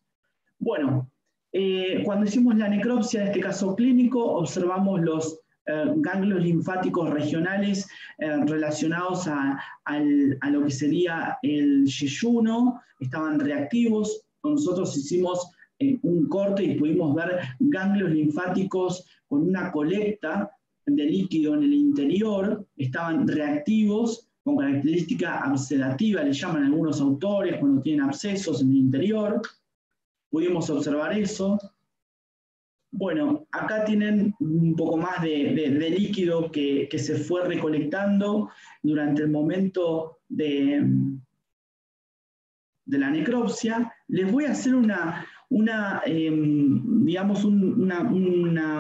C: Bueno, eh, cuando hicimos la necropsia de este caso clínico, observamos los ganglios linfáticos regionales relacionados a, lo que sería el yeyuno, estaban reactivos. Nosotros hicimos un corte y pudimos ver ganglios linfáticos con una colecta de líquido en el interior, estaban reactivos con característica absedativa, le llaman algunos autores cuando tienen abscesos en el interior. Pudimos observar eso. Bueno, acá tienen un poco más de, líquido que, se fue recolectando durante el momento de, la necropsia. Les voy a hacer una, una, em, digamos, una,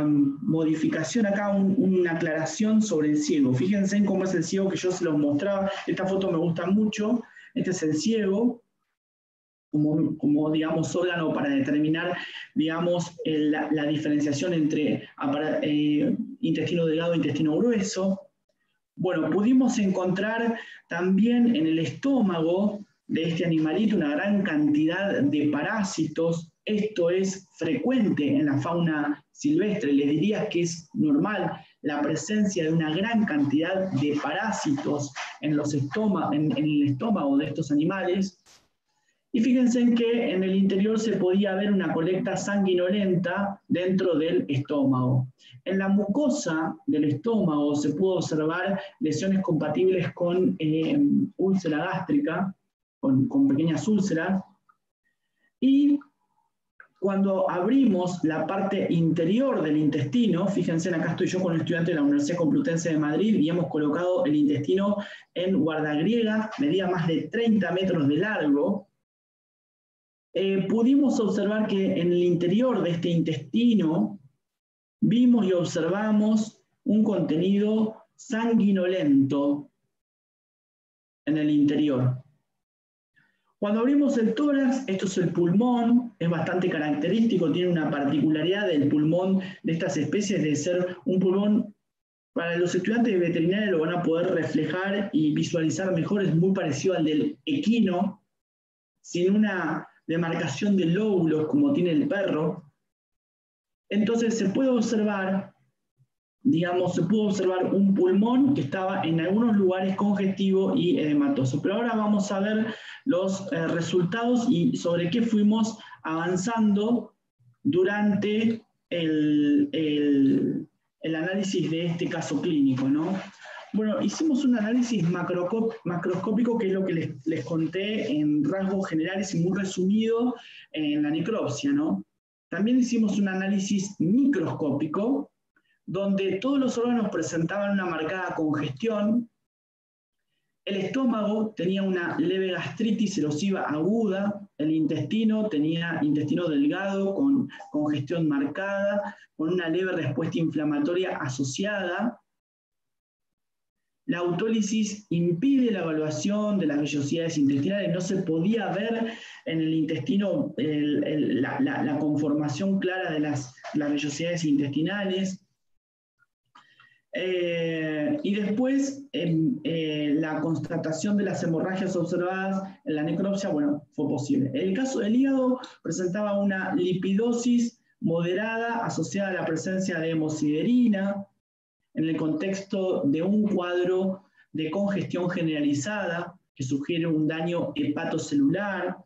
C: modificación acá, una aclaración sobre el ciego. Fíjense en cómo es el ciego que yo se los mostraba. Esta foto me gusta mucho. Este es el ciego, como, como digamos, órgano para determinar, digamos, la, diferenciación entre eh, intestino delgado e intestino grueso. Bueno, pudimos encontrar también en el estómago de este animalito una gran cantidad de parásitos esto es frecuente en la fauna silvestre. Les diría que es normal la presencia de una gran cantidad de parásitos en, los en, el estómago de estos animales. Y fíjense en que en el interior se podía ver una colecta sanguinolenta dentro del estómago. En la mucosa del estómago se pudo observar lesiones compatibles con eh, úlcera gástrica, con, con pequeñas úlceras. Y cuando abrimos la parte interior del intestino, fíjense, acá estoy yo con un estudiante de la Universidad Complutense de Madrid y hemos colocado el intestino en guardagriega, medía más de 30 metros de largo. Eh, pudimos observar que en el interior de este intestino vimos y observamos un contenido sanguinolento en el interior. Cuando abrimos el tórax, esto es el pulmón, es bastante característico, tiene una particularidad del pulmón de estas especies de ser un pulmón, para los estudiantes de veterinaria lo van a poder reflejar y visualizar mejor, es muy parecido al del equino, sin una demarcación de lóbulos como tiene el perro. Entonces se puede observar digamos, se pudo observar un pulmón que estaba en algunos lugares congestivo y edematoso. Pero ahora vamos a ver los eh, resultados y sobre qué fuimos avanzando durante el, análisis de este caso clínico. ¿no? Bueno, hicimos un análisis macroscópico, que es lo que les, conté en rasgos generales y muy resumido en la necropsia. ¿no? También hicimos un análisis microscópico, donde todos los órganos presentaban una marcada congestión. El estómago tenía una leve gastritis erosiva aguda, el intestino tenía intestino delgado con congestión marcada, con una leve respuesta inflamatoria asociada. La autólisis impide la evaluación de las vellosidades intestinales, no se podía ver en el intestino la, conformación clara de las, las vellosidades intestinales. Eh, y después, eh, la constatación de las hemorragias observadas en la necropsia, bueno, fue posible. El caso del hígado presentaba una lipidosis moderada asociada a la presencia de hemosiderina en el contexto de un cuadro de congestión generalizada que sugiere un daño hepatocelular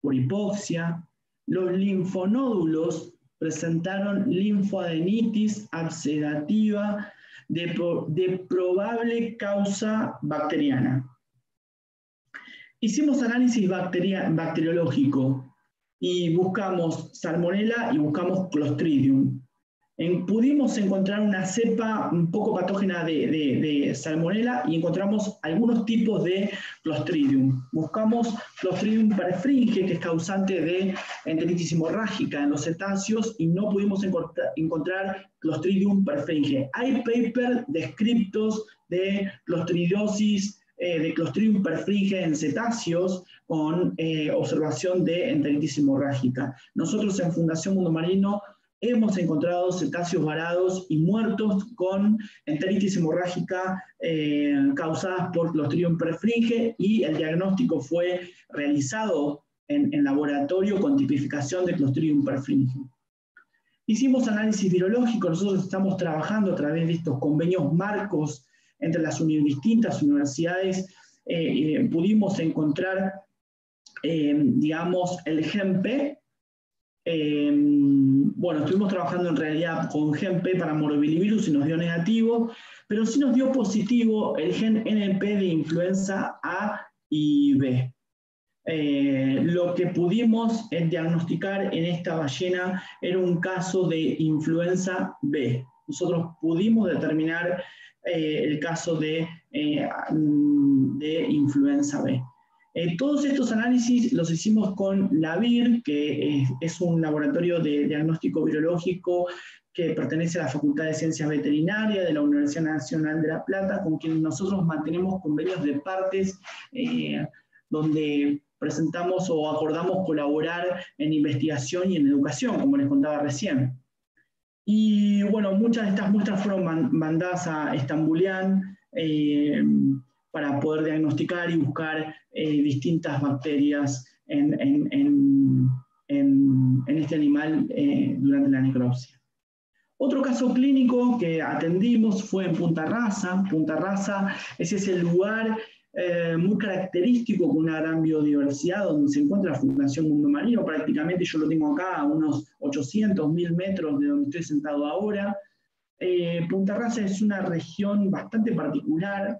C: por hipoxia. Los linfonódulos presentaron linfoadenitis absedativa de, probable causa bacteriana. Hicimos análisis bacteriológico. y buscamos salmonella y buscamos clostridium pudimos encontrar una cepa un poco patógena de, de, salmonella y encontramos algunos tipos de Clostridium. Buscamos Clostridium perfringe, que es causante de enteritis hemorrágica en los cetáceos, y no pudimos encontrar Clostridium perfringe. Hay papers descriptos de clostridiosis eh, de Clostridium perfringe en cetáceos con eh, observación de enteritis hemorrágica. Nosotros en Fundación Mundo Marino hemos encontrado cetáceos varados y muertos con enteritis hemorrágica eh, causadas por Clostridium perfringe y el diagnóstico fue realizado en, laboratorio con tipificación de Clostridium perfringe. Hicimos análisis virológico, nosotros estamos trabajando a través de estos convenios marcos entre las distintas universidades, eh, eh, pudimos encontrar, digamos, el GEMP, Em, bueno, estuvimos trabajando en realidad con gen P para morbillivirus y nos dio negativo, pero sí nos dio positivo el gen NP de influenza A y B. Eh, lo que pudimos diagnosticar en esta ballena era un caso de influenza B. Nosotros pudimos determinar eh, el caso eh, de influenza B. Eh, todos estos análisis los hicimos con la VIR, que es, un laboratorio de diagnóstico virológico que pertenece a la Facultad de Ciencias Veterinarias de la Universidad Nacional de La Plata, con quien nosotros mantenemos convenios de partes eh, donde presentamos o acordamos colaborar en investigación y en educación, como les contaba recién. Y bueno, muchas de estas muestras fueron mandadas a Estambulián, eh, para poder diagnosticar y buscar eh, distintas bacterias en, este animal eh, durante la necropsia. Otro caso clínico que atendimos fue en Punta Rasa. Punta Rasa es ese lugar eh, muy característico con una gran biodiversidad donde se encuentra la Fundación Mundo Marino. Prácticamente yo lo tengo acá a unos 800, 1000 metros de donde estoy sentado ahora. Punta Rasa es una región bastante particular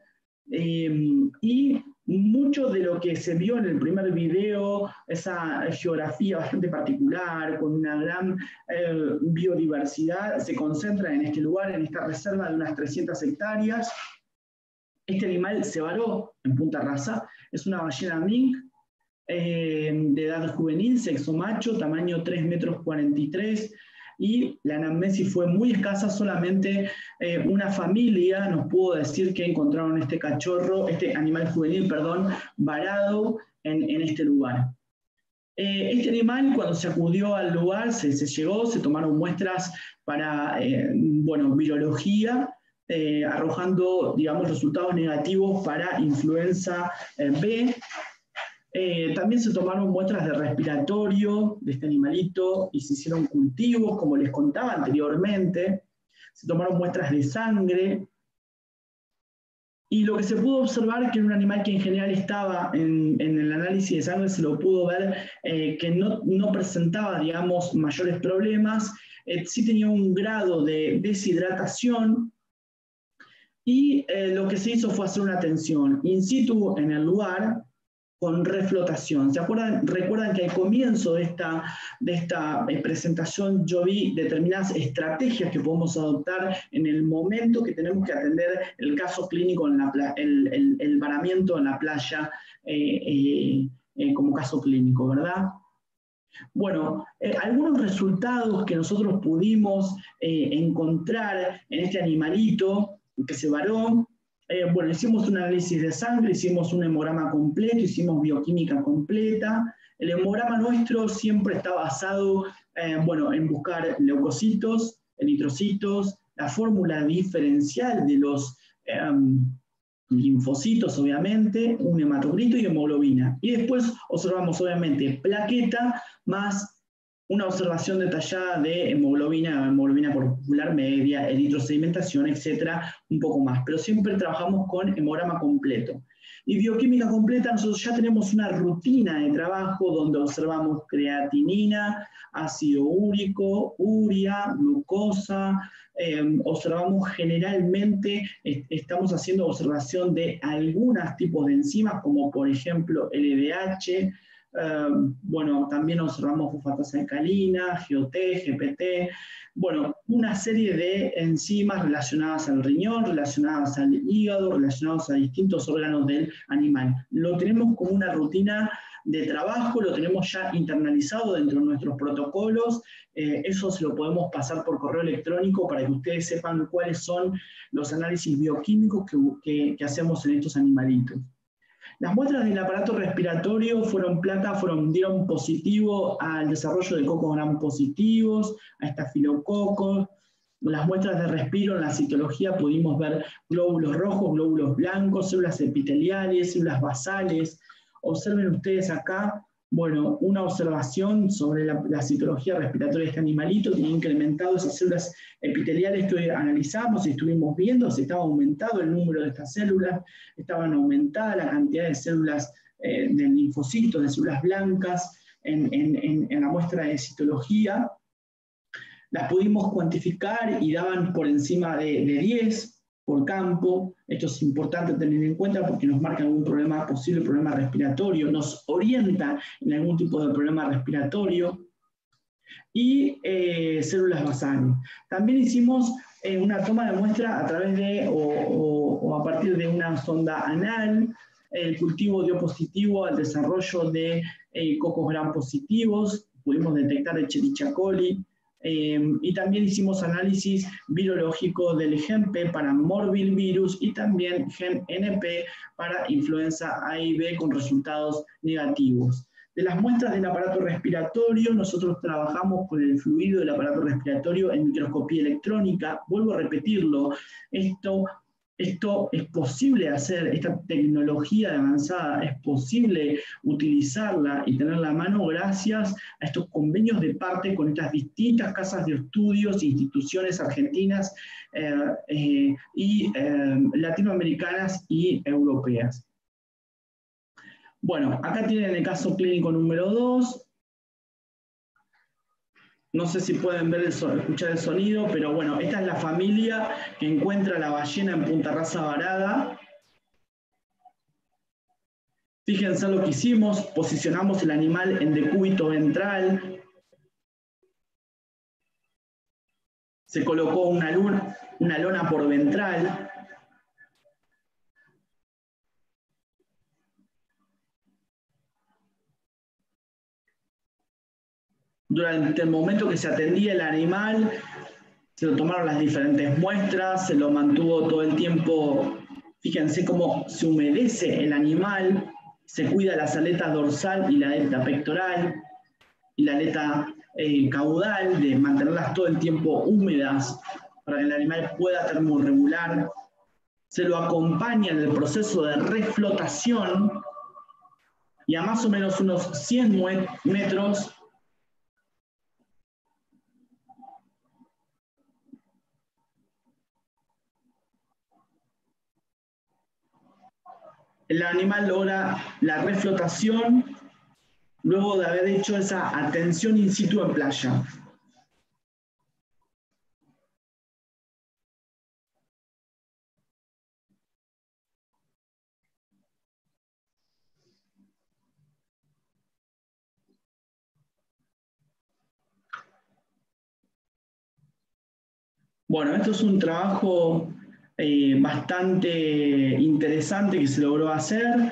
C: Em, y mucho de lo que se vio en el primer video, esa geografía bastante particular, con una gran eh, biodiversidad, se concentra en este lugar, en esta reserva de unas 300 hectáreas. Este animal se varó en Punta Rasa, es una ballena mink em, de edad juvenil, sexo macho, tamaño 3 metros 43, y la anamnesis fue muy escasa, solamente eh, una familia nos pudo decir que encontraron este cachorro, este animal juvenil, perdón, varado en, este lugar. Eh, este animal, cuando se acudió al lugar, se, llegó, se tomaron muestras para, eh, bueno, virología, arrojando, digamos, resultados negativos para influenza B, eh, también se tomaron muestras de respiratorio de este animalito y se hicieron cultivos, como les contaba anteriormente. Se tomaron muestras de sangre. Y lo que se pudo observar que era un animal que en general estaba en, el análisis de sangre, se lo pudo ver eh, que no, presentaba, digamos, mayores problemas. Eh, sí tenía un grado de deshidratación, y lo que se hizo fue hacer una atención in situ en el lugar, con reflotación. ¿Se acuerdan? Recuerdan que al comienzo de esta, de esta eh, presentación yo vi determinadas estrategias que podemos adoptar en el momento que tenemos que atender el caso clínico, en la, el, varamiento en la playa eh, eh, como caso clínico, ¿verdad? Bueno, algunos resultados que nosotros pudimos encontrar en este animalito que se varó eh, bueno, hicimos un análisis de sangre, hicimos un hemograma completo, hicimos bioquímica completa. El hemograma nuestro siempre está basado eh, bueno, en buscar leucocitos, eritrocitos, la fórmula diferencial de los em, linfocitos, obviamente, un hematocrito y hemoglobina. Y después observamos, obviamente, plaqueta más una observación detallada de hemoglobina, hemoglobina corpuscular media, eritrosedimentación, etcétera, un poco más. Pero siempre trabajamos con hemograma completo. Y bioquímica completa, nosotros ya tenemos una rutina de trabajo donde observamos creatinina, ácido úrico, uria, glucosa, em, observamos generalmente, estamos haciendo observación de algunos tipos de enzimas, como por ejemplo LDH, bueno, también observamos fosfatasa alcalina, GOT, GPT, bueno, una serie de enzimas relacionadas al riñón, relacionadas al hígado, relacionadas a distintos órganos del animal. Lo tenemos como una rutina de trabajo, lo tenemos ya internalizado dentro de nuestros protocolos. Eh, eso se lo podemos pasar por correo electrónico para que ustedes sepan cuáles son los análisis bioquímicos que hacemos en estos animalitos. Las muestras del aparato respiratorio fueron plata, fueron, dieron positivo al desarrollo de cocos gram positivos, a estafilococos. Las muestras de respiro en la citología pudimos ver glóbulos rojos, glóbulos blancos, células epiteliales, células basales. Observen ustedes acá bueno, una observación sobre la, citología respiratoria de este animalito, tiene incrementado esas células epiteliales que analizamos y estuvimos viendo, se estaba aumentado el número de estas células, estaban aumentada la cantidad de células eh, de linfocitos, de células blancas en, la muestra de citología. Las pudimos cuantificar y daban por encima de, de 10, por campo. Esto es importante tener en cuenta porque nos marca algún problema, posible problema respiratorio, nos orienta en algún tipo de problema respiratorio. Y eh, células basales. También hicimos eh, una toma de muestra a través de o, a partir de una sonda anal. El cultivo dio positivo al desarrollo de eh, cocos gram positivos. Pudimos detectar Echerichia coli, Em, y también hicimos análisis virológico del gen P para morbilvirus y también gen NP para influenza A y B con resultados negativos. De las muestras del aparato respiratorio, nosotros trabajamos con el fluido del aparato respiratorio en microscopía electrónica. Vuelvo a repetirlo, esto esto es posible hacer, esta tecnología avanzada es posible utilizarla y tenerla a mano gracias a estos convenios de parte con estas distintas casas de estudios, instituciones argentinas eh, eh, y eh, latinoamericanas y europeas. Bueno, acá tienen el caso clínico número 2, no sé si pueden ver escuchar el sonido, pero bueno, esta es la familia que encuentra la ballena en Punta Raza Varada. Fíjense lo que hicimos, posicionamos el animal en decúbito ventral. Se colocó una lona por ventral. Durante el momento que se atendía el animal, se lo tomaron las diferentes muestras, se lo mantuvo todo el tiempo. Fíjense cómo se humedece el animal, se cuida las aletas dorsal y la aleta pectoral y la aleta eh, caudal, de mantenerlas todo el tiempo húmedas para que el animal pueda termorregular. Se lo acompaña en el proceso de reflotación y a más o menos unos 100 metros el animal logra la reflotación luego de haber hecho esa atención in situ en playa. Bueno, esto es un trabajo eh, bastante interesante que se logró hacer.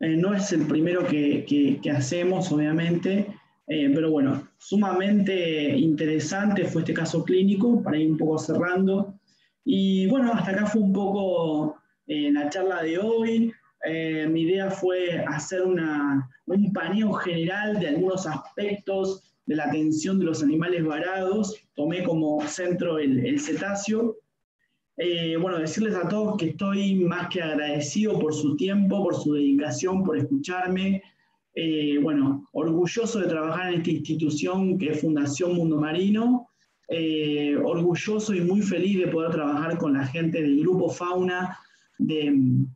C: Eh, no es el primero que, que, hacemos, obviamente, eh, pero bueno, sumamente interesante fue este caso clínico, para ir un poco cerrando. Y bueno, hasta acá fue un poco la charla de hoy. mi idea fue hacer una, un paneo general de algunos aspectos de la atención de los animales varados. Tomé como centro el, el cetáceo eh, bueno, decirles a todos que estoy más que agradecido por su tiempo, por su dedicación, por escucharme. Eh, bueno, orgulloso de trabajar en esta institución que es Fundación Mundo Marino. Eh, orgulloso y muy feliz de poder trabajar con la gente del Grupo Fauna de mm,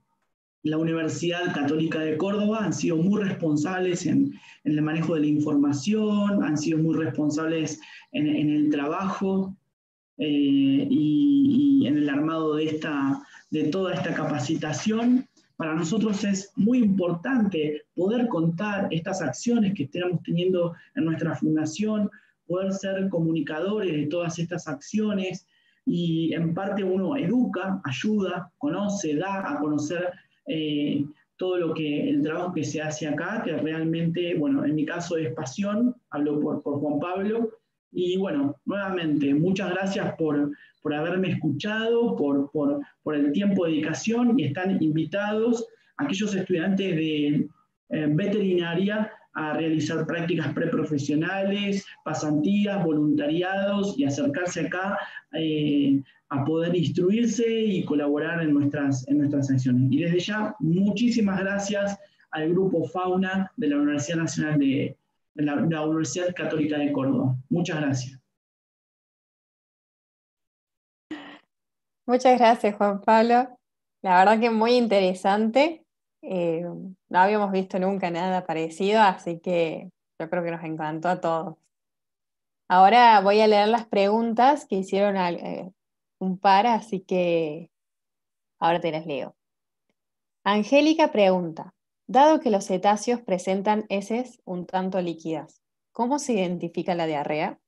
C: la Universidad Católica de Córdoba. Han sido muy responsables en, el manejo de la información, han sido muy responsables en, en el trabajo y, en el armado de, esta, de toda esta capacitación. para nosotros es muy importante poder contar estas acciones que estamos teniendo en nuestra fundación, poder ser comunicadores de todas estas acciones y en parte uno educa, ayuda, conoce, da a conocer eh, todo lo que, el trabajo que se hace acá, que realmente, bueno, en mi caso es pasión, hablo por, por Juan Pablo, y bueno, nuevamente, muchas gracias por, por haberme escuchado, por, por, por, el tiempo de dedicación y están invitados aquellos estudiantes de eh, veterinaria a realizar prácticas preprofesionales, pasantías, voluntariados y acercarse acá eh, a poder instruirse y colaborar en nuestras, en nuestras acciones. Y desde ya, muchísimas gracias al Grupo Fauna de la Universidad Nacional de, la, Universidad Católica de Córdoba. Muchas gracias.
A: Muchas gracias, Juan Pablo. La verdad que muy interesante. Eh, no habíamos visto nunca nada parecido, así que yo creo que nos encantó a todos. Ahora voy a leer las preguntas que hicieron eh, un par, así que ahora te las leo. Angélica pregunta, dado que los cetáceos presentan heces un tanto líquidas, ¿cómo se identifica la diarrea?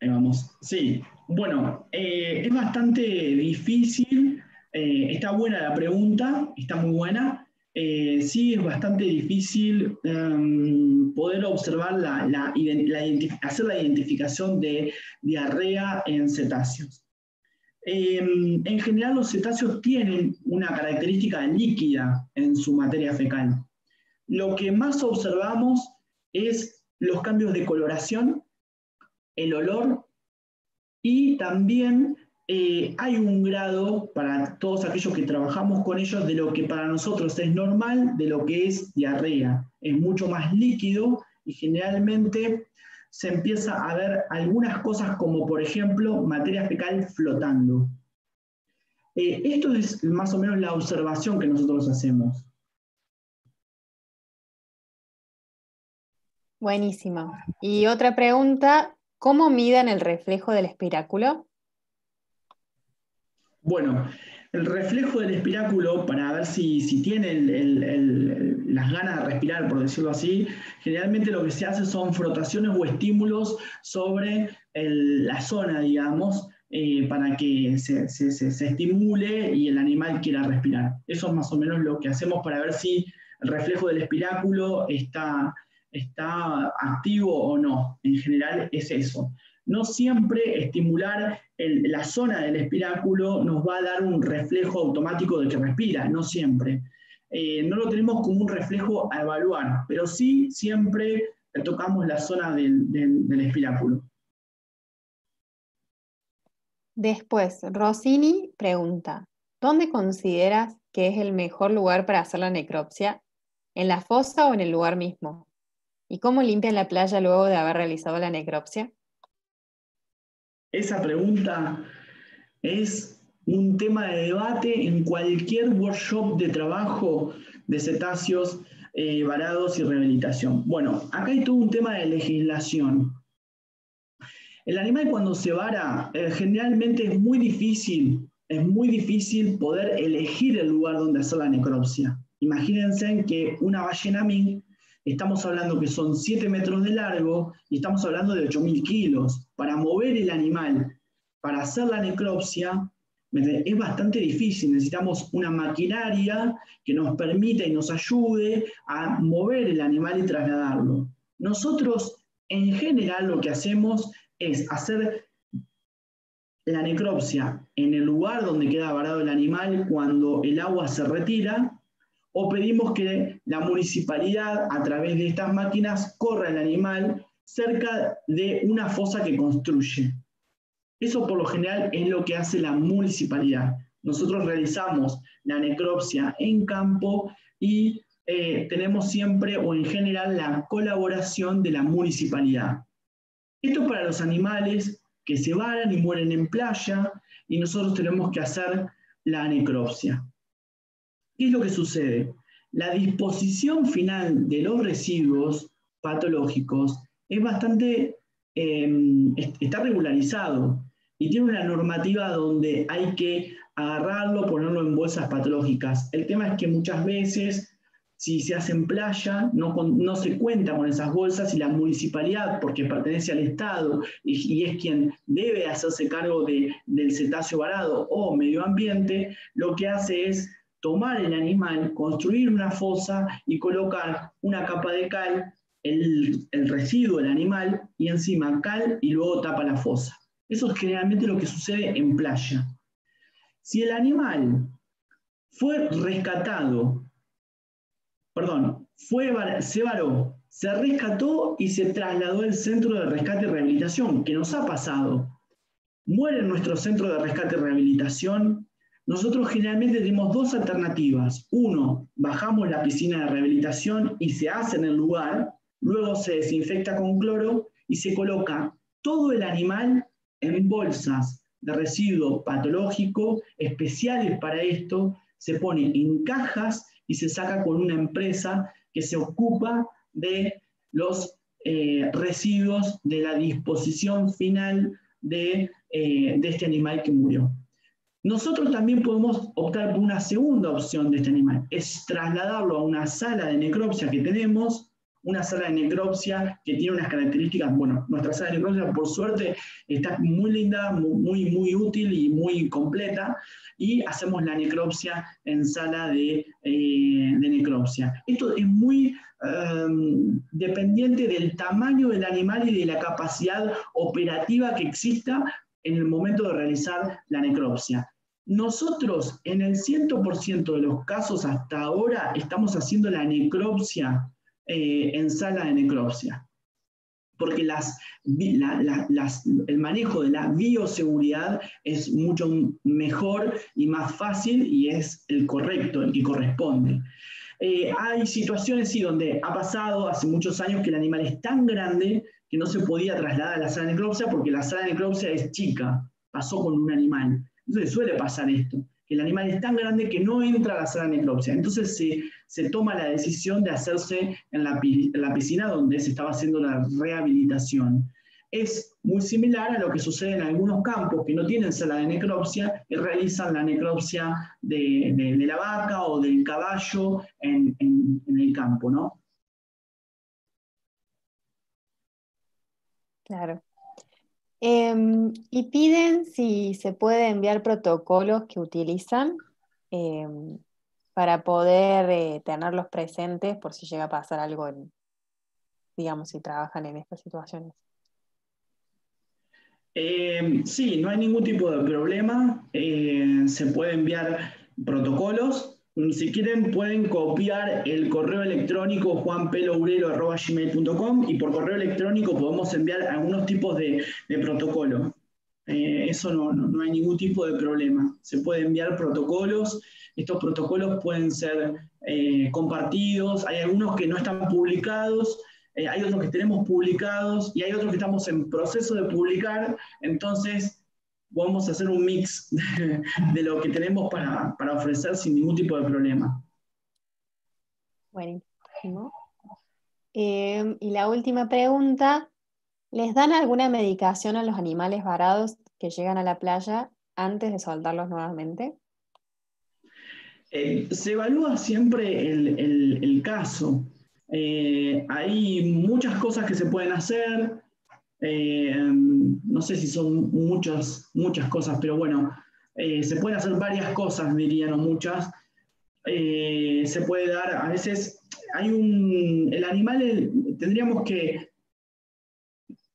C: vamos. Sí, bueno, eh, es bastante difícil, eh, está buena la pregunta, está muy buena. Eh, sí, es bastante difícil em, poder observar la, hacer la identificación de diarrea en cetáceos. En general, los cetáceos tienen una característica líquida en su materia fecal. Lo que más observamos es los cambios de coloración el olor y también eh, hay un grado para todos aquellos que trabajamos con ellos de lo que para nosotros es normal, de lo que es diarrea. Es mucho más líquido y generalmente se empieza a ver algunas cosas como por ejemplo materia fecal flotando. Eh, esto es más o menos la observación que nosotros hacemos.
A: Buenísimo. Y otra pregunta, ¿Cómo miden el reflejo del espiráculo?
C: Bueno, el reflejo del espiráculo, para ver si, si tienen las ganas de respirar, por decirlo así, generalmente lo que se hace son frotaciones o estímulos sobre la zona, digamos, eh, para que se, se, estimule y el animal quiera respirar. Eso es más o menos lo que hacemos para ver si el reflejo del espiráculo está, está activo o no. En general es eso. No siempre estimular la zona del espiráculo nos va a dar un reflejo automático de que respira, no siempre. Eh, no lo tenemos como un reflejo a evaluar, pero sí siempre tocamos la zona del, del espiráculo.
A: Después, Rossini pregunta, ¿dónde consideras que es el mejor lugar para hacer la necropsia? ¿En la fosa o en el lugar mismo? ¿Y cómo limpian la playa luego de haber realizado la necropsia?
C: Esa pregunta es un tema de debate en cualquier workshop de trabajo de cetáceos eh, varados y rehabilitación. Bueno, acá hay todo un tema de legislación. El animal cuando se vara, eh, generalmente es muy difícil, es muy difícil poder elegir el lugar donde hacer la necropsia. Imagínense que una ballena mink estamos hablando que son 7 metros de largo y estamos hablando de 8.000 kilos. Para mover el animal, para hacer la necropsia, es bastante difícil. Necesitamos una maquinaria que nos permita y nos ayude a mover el animal y trasladarlo. Nosotros, en general, lo que hacemos es hacer la necropsia en el lugar donde queda varado el animal cuando el agua se retira o pedimos que la municipalidad a través de estas máquinas corra el animal cerca de una fosa que construye. Eso por lo general es lo que hace la municipalidad. Nosotros realizamos la necropsia en campo y eh, tenemos siempre o en general la colaboración de la municipalidad. Esto para los animales que se varan y mueren en playa y nosotros tenemos que hacer la necropsia. ¿Qué es lo que sucede? La disposición final de los residuos patológicos es bastante, em, está regularizado. y tiene una normativa donde hay que agarrarlo, ponerlo en bolsas patológicas. El tema es que muchas veces si se hace en playa, no, no, se cuenta con esas bolsas y la municipalidad, porque pertenece al Estado y, es quien debe hacerse cargo del cetáceo varado o medio ambiente, lo que hace es tomar el animal, construir una fosa y colocar una capa de cal, el, residuo del animal y encima cal y luego tapa la fosa. Eso es generalmente lo que sucede en playa. Si el animal fue rescatado perdón, fue, se varó, se rescató y se trasladó al centro de rescate y rehabilitación, que nos ha pasado. Muere en nuestro centro de rescate y rehabilitación. Nosotros generalmente tenemos dos alternativas. Uno, bajamos la piscina de rehabilitación y se hace en el lugar, luego se desinfecta con cloro y se coloca todo el animal en bolsas de residuo patológico especiales para esto, se pone en cajas y se saca con una empresa que se ocupa de los eh, residuos de la disposición final de, eh, de este animal que murió. Nosotros también podemos optar por una segunda opción de este animal, es trasladarlo a una sala de necropsia que tenemos, una sala de necropsia que tiene unas características, bueno, nuestra sala de necropsia por suerte está muy linda, muy, muy útil y muy completa, y hacemos la necropsia en sala de, eh, necropsia. Esto es muy em, dependiente del tamaño del animal y de la capacidad operativa que exista en el momento de realizar la necropsia. Nosotros, en el 100% de los casos hasta ahora, estamos haciendo la necropsia eh, en sala de necropsia. Porque el manejo de la bioseguridad es mucho mejor y más fácil y es el correcto, el que corresponde. Eh, hay situaciones sí, donde ha pasado hace muchos años que el animal es tan grande que no se podía trasladar a la sala de necropsia porque la sala de necropsia es chica, pasó con un animal. Entonces suele pasar esto que el animal es tan grande que no entra a la sala de necropsia. Entonces se, se toma la decisión de hacerse en la, piscina donde se estaba haciendo la rehabilitación. Es muy similar a lo que sucede en algunos campos que no tienen sala de necropsia y realizan la necropsia de, la vaca o del caballo en el campo, ¿no?
A: Claro. Em, y piden si se puede enviar protocolos que utilizan em, para poder eh, tenerlos presentes por si llega a pasar algo, digamos, si trabajan en estas situaciones.
C: Em, sí, no hay ningún tipo de problema. Eh, se puede enviar protocolos. Si quieren, pueden copiar el correo electrónico juanpelourero.com y por correo electrónico podemos enviar algunos tipos de, protocolo. Eh, eso no, hay ningún tipo de problema. Se puede enviar protocolos. Estos protocolos pueden ser eh, compartidos. Hay algunos que no están publicados. Eh, hay otros que tenemos publicados y hay otros que estamos en proceso de publicar. Entonces, vamos a hacer un mix de, lo que tenemos para, ofrecer sin ningún tipo de problema.
A: Buenísimo. Em, y la última pregunta, ¿les dan alguna medicación a los animales varados que llegan a la playa antes de soltarlos nuevamente?
C: Eh, se evalúa siempre el, caso. Eh, hay muchas cosas que se pueden hacer. Eh, no sé si son muchas, muchas cosas, pero bueno, se pueden hacer varias cosas, dirían, o muchas. Se puede dar, a veces hay un, el animal, tendríamos que,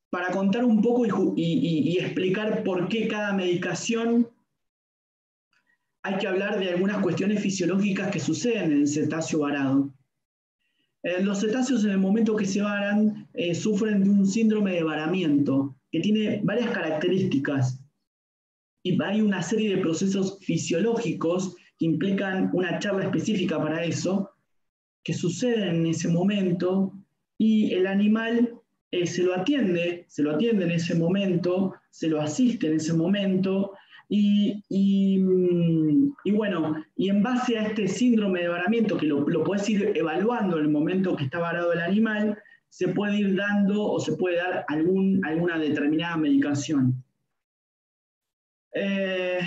C: para contar un poco y, explicar por qué cada medicación, hay que hablar de algunas cuestiones fisiológicas que suceden en el cetáceo varado. Eh, los cetáceos en el momento que se varan eh, sufren de un síndrome de varamiento que tiene varias características y hay una serie de procesos fisiológicos que implican una charla específica para eso, que suceden en ese momento y el animal eh, se lo atiende, se lo atiende en ese momento, se lo asiste en ese momento Mm, y, bueno, y en base a este síndrome de varamiento, que lo, lo puedes ir evaluando en el momento que está varado el animal, se puede ir dando o se puede dar algún, alguna determinada medicación. Eh,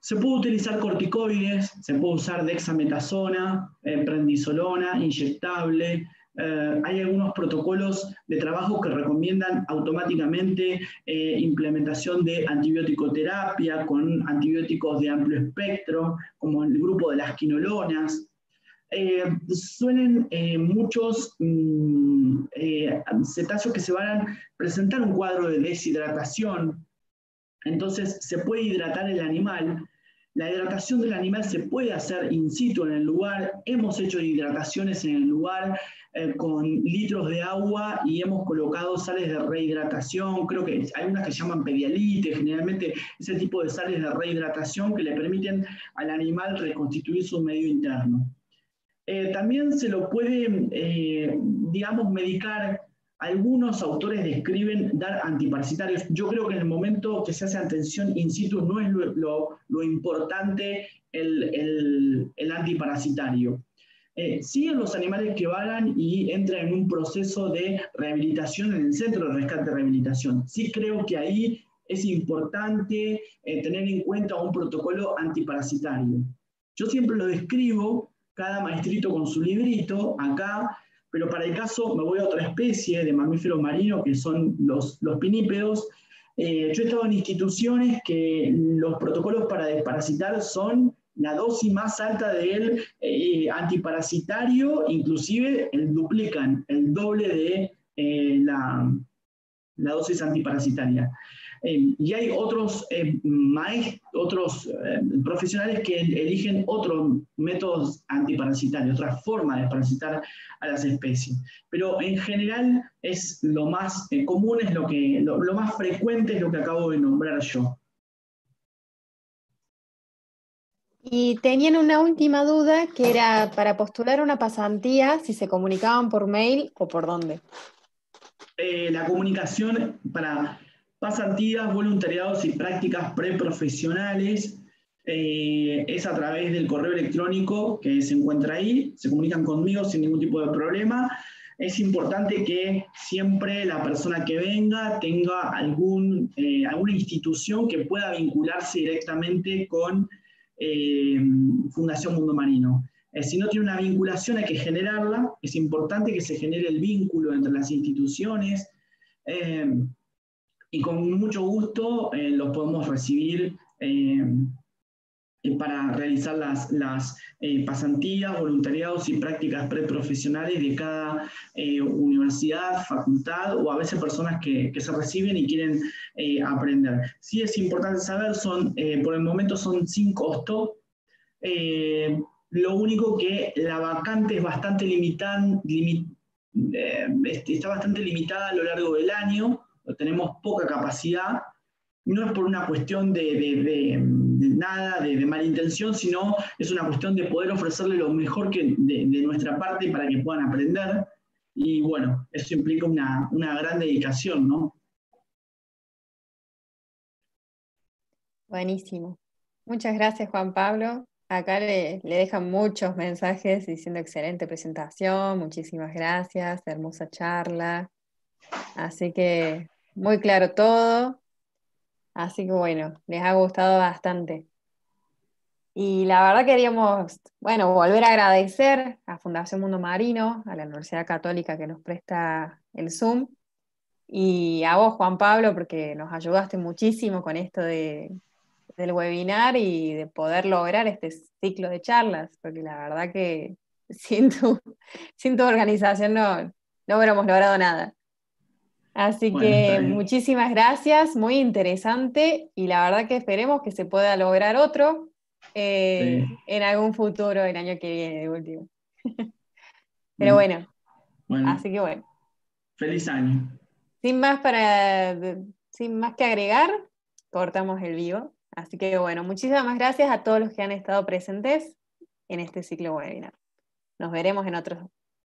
C: se puede utilizar corticoides, se puede usar dexametasona, eh, prednisolona, inyectable. Eh, hay algunos protocolos de trabajo que recomiendan automáticamente implementación de antibiótico-terapia con antibióticos de amplio espectro, como el grupo de las quinolonas. suelen muchos mm, cetáceos que se van a presentar un cuadro de deshidratación entonces se puede hidratar el animal. La hidratación del animal se puede hacer in situ en el lugar. Hemos hecho hidrataciones en el lugar eh, con litros de agua y hemos colocado sales de rehidratación. Creo que hay unas que llaman pedialite, generalmente ese tipo de sales de rehidratación que le permiten al animal reconstituir su medio interno. Eh, también se lo puede, eh, digamos, medicar algunos autores describen dar antiparasitarios. Yo creo que en el momento que se hace atención in situ no es lo, importante el, antiparasitario. Eh, sí en los animales que vagan y entran en un proceso de rehabilitación en el centro de rescate y rehabilitación. Sí creo que ahí es importante eh, tener en cuenta un protocolo antiparasitario. Yo siempre lo describo, cada maestrito con su librito, acá pero para el caso me voy a otra especie de mamífero marino que son los, los pinípedos. Eh, yo he estado en instituciones que los protocolos para desparasitar son la dosis más alta del eh, antiparasitario, inclusive el duplican, el doble de eh, la, la dosis antiparasitaria. Eh, y hay otros, eh, otros eh, profesionales que eligen otros métodos antiparasitarios, otra forma de parasitar a las especies. Pero en general es lo más común, es lo, que, lo, lo más frecuente es lo que acabo de nombrar yo.
A: Y tenían una última duda que era para postular una pasantía, si se comunicaban por mail o por dónde.
C: la comunicación para pasantías, voluntariados y prácticas preprofesionales. Eh, es a través del correo electrónico que se encuentra ahí, se comunican conmigo sin ningún tipo de problema. Es importante que siempre la persona que venga tenga algún, eh, alguna institución que pueda vincularse directamente con eh, Fundación Mundo Marino. si no tiene una vinculación hay que generarla, es importante que se genere el vínculo entre las instituciones y con mucho gusto eh, los podemos recibir eh, para realizar las, las eh, pasantías, voluntariados y prácticas preprofesionales de cada universidad, facultad o a veces personas que, que se reciben y quieren aprender. Sí es importante saber, son, por el momento son sin costo. lo único que la vacante es bastante limitada, está bastante limitada a lo largo del año, tenemos poca capacidad, no es por una cuestión de, nada, de, mala intención, sino es una cuestión de poder ofrecerle lo mejor que de, nuestra parte para que puedan aprender. Y bueno, eso implica una, gran dedicación, ¿no?
A: Buenísimo. Muchas gracias, Juan Pablo. Acá le, le, dejan muchos mensajes diciendo excelente presentación, muchísimas gracias, hermosa charla. Así que muy claro todo. Así que bueno, les ha gustado bastante. Y la verdad queríamos, bueno, volver a agradecer a Fundación Mundo Marino, a la Universidad Católica que nos presta el Zoom, y a vos, Juan Pablo, porque nos ayudaste muchísimo con esto de, del webinar y de poder lograr este ciclo de charlas, porque la verdad que sin tu, sin tu organización no, no hubiéramos logrado nada. Así que muchísimas gracias, muy interesante y la verdad que esperemos que se pueda lograr otro eh, en algún futuro, el año que viene, de último. Pero bueno, así que bueno.
C: Feliz año.
A: Sin más, para, sin más que agregar, cortamos el vivo. Así que bueno, muchísimas gracias a todos los que han estado presentes en este ciclo webinar. Nos veremos en otros